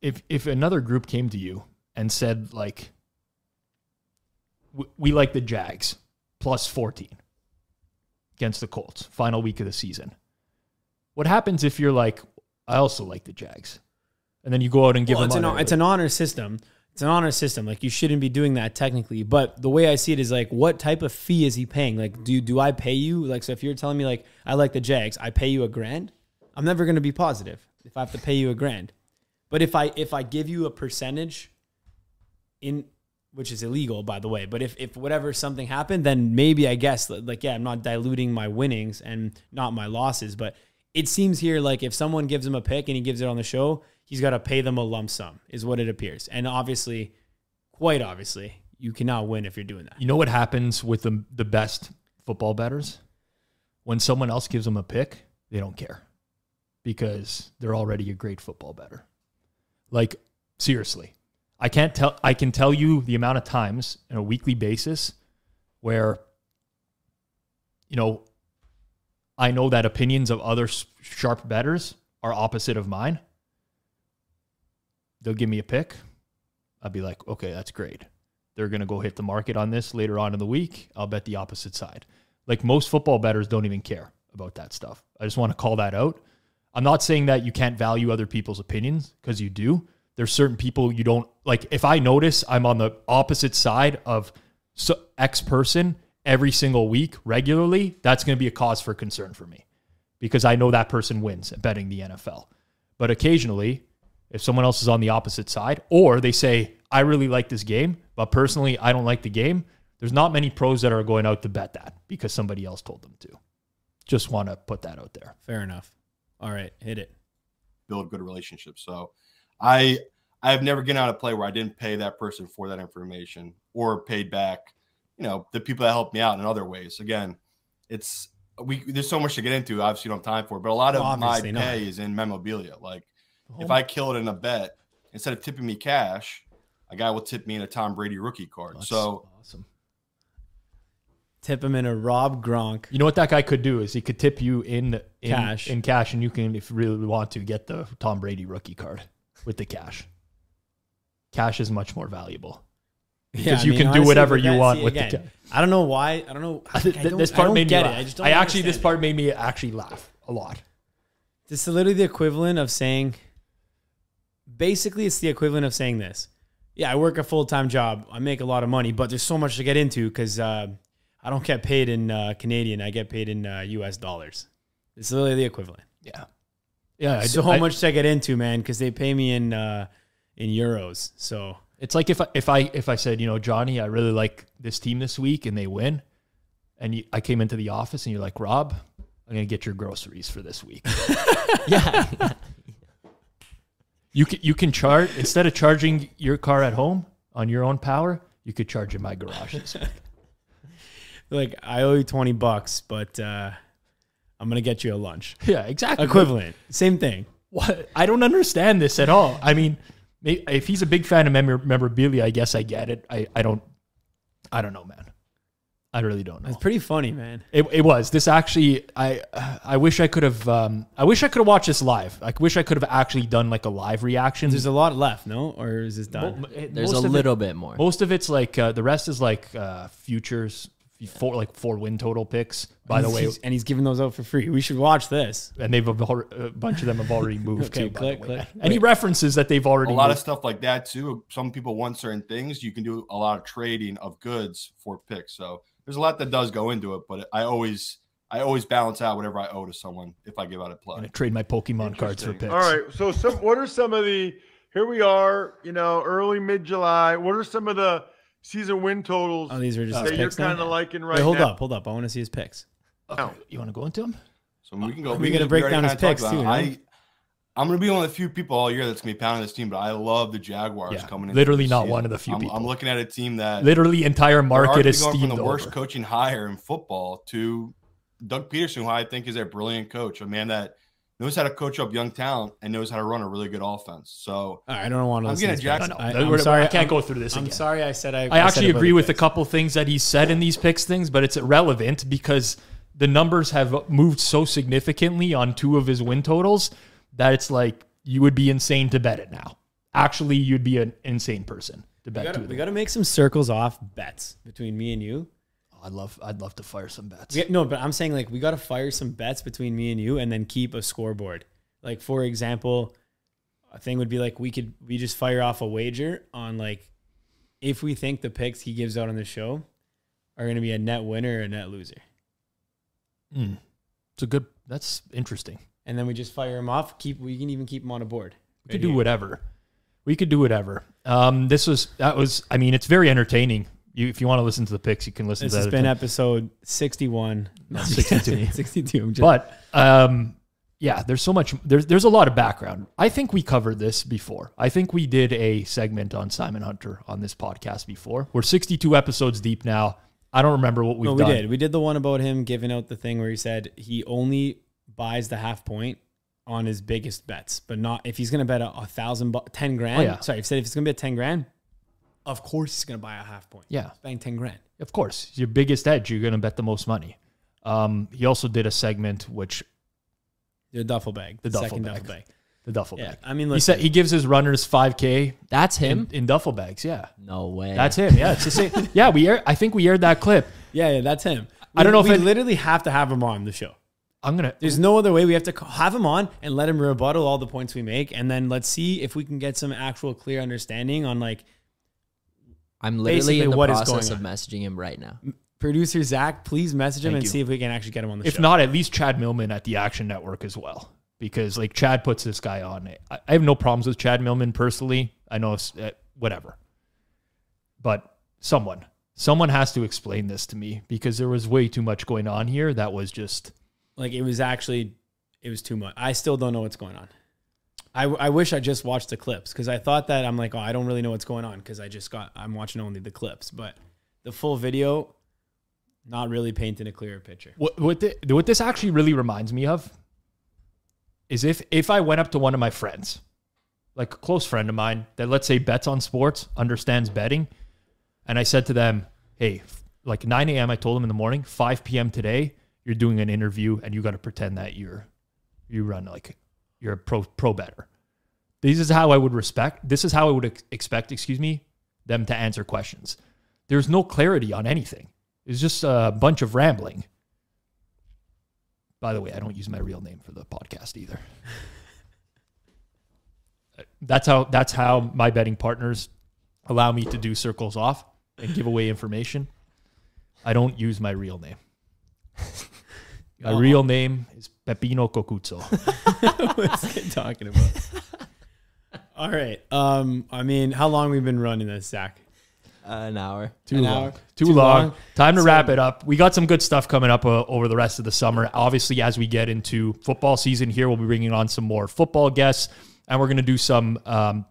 if if another group came to you and said like "W- we like the Jags plus 14 against the Colts final week of the season what happens if you're like I also like the Jags and then you go out and give Well, them it's an it's an honor system. It's an honor system. Like you shouldn't be doing that technically. But the way I see it is like, what type of fee is he paying? Like, do do I pay you? Like, so if you're telling me like I like the Jags, I pay you a grand. I'm never going to be positive if I have to pay you a grand. But if I if I give you a percentage, in which is illegal by the way. But if if whatever something happened, then maybe I guess like yeah, I'm not diluting my winnings and not my losses. But it seems here like if someone gives him a pick and he gives it on the show, he's got to pay them a lump sum, is what it appears. And obviously, quite obviously, you cannot win if you're doing that. you know what happens with the the best football betters when someone else gives them a pick they don't care because they're already a great football better like seriously i can't tell i can tell you the amount of times on a weekly basis where you know i know that opinions of other sharp betters are opposite of mine. They'll give me a pick. I'll be like okay that's great. They're going to go hit the market on this later on in the week. I'll bet the opposite side. Like most football betters don't even care about that stuff. I just want to call that out. I'm not saying that you can't value other people's opinions because you do. There's certain people you don't like. If I notice I'm on the opposite side of so, X person every single week regularly, that's going to be a cause for concern for me because I know that person wins at betting the NFL. But occasionally, if someone else is on the opposite side, or they say, I really like this game, but personally, I don't like the game. There's not many pros that are going out to bet that because somebody else told them to. Just want to put that out there. Fair enough. All right, hit it. build good relationships. So I I have never gotten out of play where I didn't pay that person for that information or paid back, you know, the people that helped me out in other ways. Again, it's we there's so much to get into. Obviously, you don't have time for it, but a lot of my Obviously not. pay is in memorabilia. Like if I kill it in a bet, instead of tipping me cash, a guy will tip me in a Tom Brady rookie card. That's so awesome. Tip him in a Rob Gronk. You know what that guy could do is he could tip you in, in Cash. in cash, and you can, if you really want to, get the Tom Brady rookie card with the cash. Cash is much more valuable. Because you can do whatever you want with the again, ca- I don't know why. I don't know. I, Th- I don't, this I part don't made get me it. I just don't I actually this part made me actually laugh a lot. This is literally the equivalent of saying. Basically, it's the equivalent of saying this. Yeah, I work a full time job. I make a lot of money, but there's so much to get into because uh, I don't get paid in uh, Canadian. I get paid in uh, U.S. dollars. It's literally the equivalent. Yeah, yeah. I- so I- much to get into, man, because they pay me in uh, in euros. So It's like if I, if I if I said, you know, Johnny, I really like this team this week, and they win, and you, I came into the office, and you're like, Rob, I'm gonna get your groceries for this week. yeah. You can you can charge instead of charging your car at home on your own power, you could charge in my garage this week. like I owe you twenty bucks, but uh, I'm gonna get you a lunch. yeah, exactly. Equivalent, same thing. What? I don't understand this at all. I mean, if he's a big fan of memor- memorabilia, I guess I get it. I, I don't, I don't know, man. I really don't know. It's pretty funny, man. It, it was this actually. I I wish I could have. Um, I wish I could have watched this live. I wish I could have actually done like a live reaction. There's a lot left, no? Or is this done? Mo- it- There's a of it- little bit more. Most of it's like uh, the rest is like uh, futures, four like four win total picks. By the way, and he's giving those out for free. We should watch this. and they've uh, a uh, bunch of them have already moved Okay, too. by click, the way. click. Any references that they've already a lot of moved. stuff like that too. Some people want certain things. You can do a lot of trading of goods for picks. So there's a lot that does go into it, but I always I always balance out whatever I owe to someone if I give out a I'm play. gonna trade my Pokemon cards for picks. All right. So some what are some of the here we are, you know, early mid July. What are some of the season win totals Oh, these are just his that you're picks now? kind of liking right Wait, hold now? up, hold up. I want to see his picks. Okay, You want to go into them? So we can go. We can- gotta break down his picks, about it. too, I, I'm gonna be one of the few people all year that's gonna be pounding this team, but I love the Jaguars Yeah, coming in. literally not one of the few I'm, people. I'm looking at a team that Literally, entire market is going steamed from the worst over. coaching hire in football to Doug Pederson, who I think is a brilliant coach, a man that knows how to coach up young talent and knows how to run a really good offense. So I don't want to I'm listen getting to Jack- his No, no, I, am sorry. I can't I'm- go through this I'm again. sorry. I said I. I actually agree the with a couple things that he said in these picks things, but it's irrelevant because the numbers have moved so significantly on two of his win totals that it's like you would be insane to bet it now. Actually, you'd be an insane person to We bet gotta, we them. gotta make some circles off bets between me and you. I'd love, I'd love to fire some bets. Yeah, no, but I'm saying like we gotta fire some bets between me and you, and then keep a scoreboard. Like for example, a thing would be like we could we just fire off a wager on like if we think the picks he gives out on the show are going to be a net winner or a net loser, Mm. It's a good. That's interesting. and then we just fire him off. Keep we can even keep him on a board. We could do whatever. We could do whatever. Um, this was that was. I mean, it's very entertaining. You, if you want to listen to the picks, you can listen This to that has been episode 61. No, 62. 62. I'm just- But um, yeah, there's so much. There's there's a lot of background. I think we covered this before. I think we did a segment on Simon Hunter on this podcast before. We're 62 episodes deep now. I don't remember what we've no, we done. did. We did the one about him giving out the thing where he said he only buys the half point on his biggest bets, but not if he's going to bet a, a thousand, bu- 10 grand. Oh, yeah. Sorry, if he said if it's going to be a 10 grand, of course he's going to buy a half point. Yeah, He's buying 10 grand. of course. Your biggest edge. You're going to bet the most money. Um, he also did a segment which The duffel bag. The duffel second bag. duffel bag. the duffel Yeah. bag. I mean, He said he gives his runners 5k That's him. in, in duffel bags. Yeah, No way. that's him. Yeah, it's the same. yeah, we air, I think we aired that clip. yeah, yeah, that's him. I don't know if we it- literally have to have him on the show. I'm gonna. There's no other way. We have to have him on and let him rebuttal all the points we make, and then let's see if we can get some actual clear understanding on like I'm literally basically in the what is process going of messaging him right now. producer Zach. Please message him Thank and you. see if we can actually get him on the show. If show. not, at least Chad Millman at the Action Network as well. because like Chad puts this guy on. I, I have no problems with Chad Millman personally. I know it's uh, whatever, but someone, someone has to explain this to me because there was way too much going on here. That was just Like it was actually, it was too much. I still don't know what's going on. I, I wish I just watched the clips because I thought that I'm like, oh, I don't really know what's going on because I just got, I'm watching only the clips. But the full video, not really painting a clearer picture. what what, the, what this actually really reminds me of is if if I went up to one of my friends, like a close friend of mine that let's say bets on sports, understands betting, and I said to them, "Hey, like 9 a.m. I told them in the morning, 5 p.m. today, you're doing an interview and you got to pretend that you're you run like you're a pro pro better." This is how I would respect. This is how I would ex- expect, excuse me, them to answer questions. There's no clarity on anything. It's just a bunch of rambling. By the way, I don't use my real name for the podcast either. that's how that's how my betting partners allow me to do circles off and give away information. I don't use my real name. My real name is Pepino Cocuzzo. What's he talking about? All right. Um, I mean, how long we've been running this, Zach? Uh, an hour. Too An long. hour? Too, Too long. long? Time to So- wrap it up. We got some good stuff coming up uh, over the rest of the summer. Obviously, as we get into football season here, we'll be bringing on some more football guests, and we're going to do some um,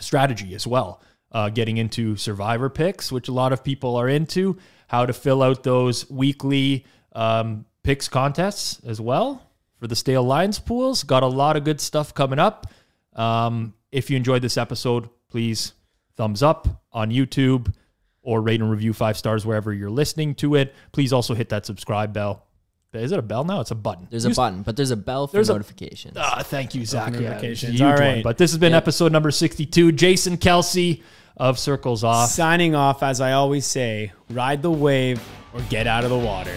strategy as well. Uh, getting into survivor picks, which a lot of people are into, how to fill out those weekly um, picks contests as well for the stale lines pools. Got a lot of good stuff coming up. Um, if you enjoyed this episode, please thumbs up on YouTube or rate and review five stars wherever you're listening to it. Please also hit that subscribe bell. Is it a bell now? It's a button. There's a button, but there's a bell for There's a- notifications. Ah, thank you, Zach. Yeah, notifications. it's a huge All one. But this has been Yep. episode number 62. Jason Kelsey of Circles Off. Signing off, as I always say, ride the wave or get out of the water.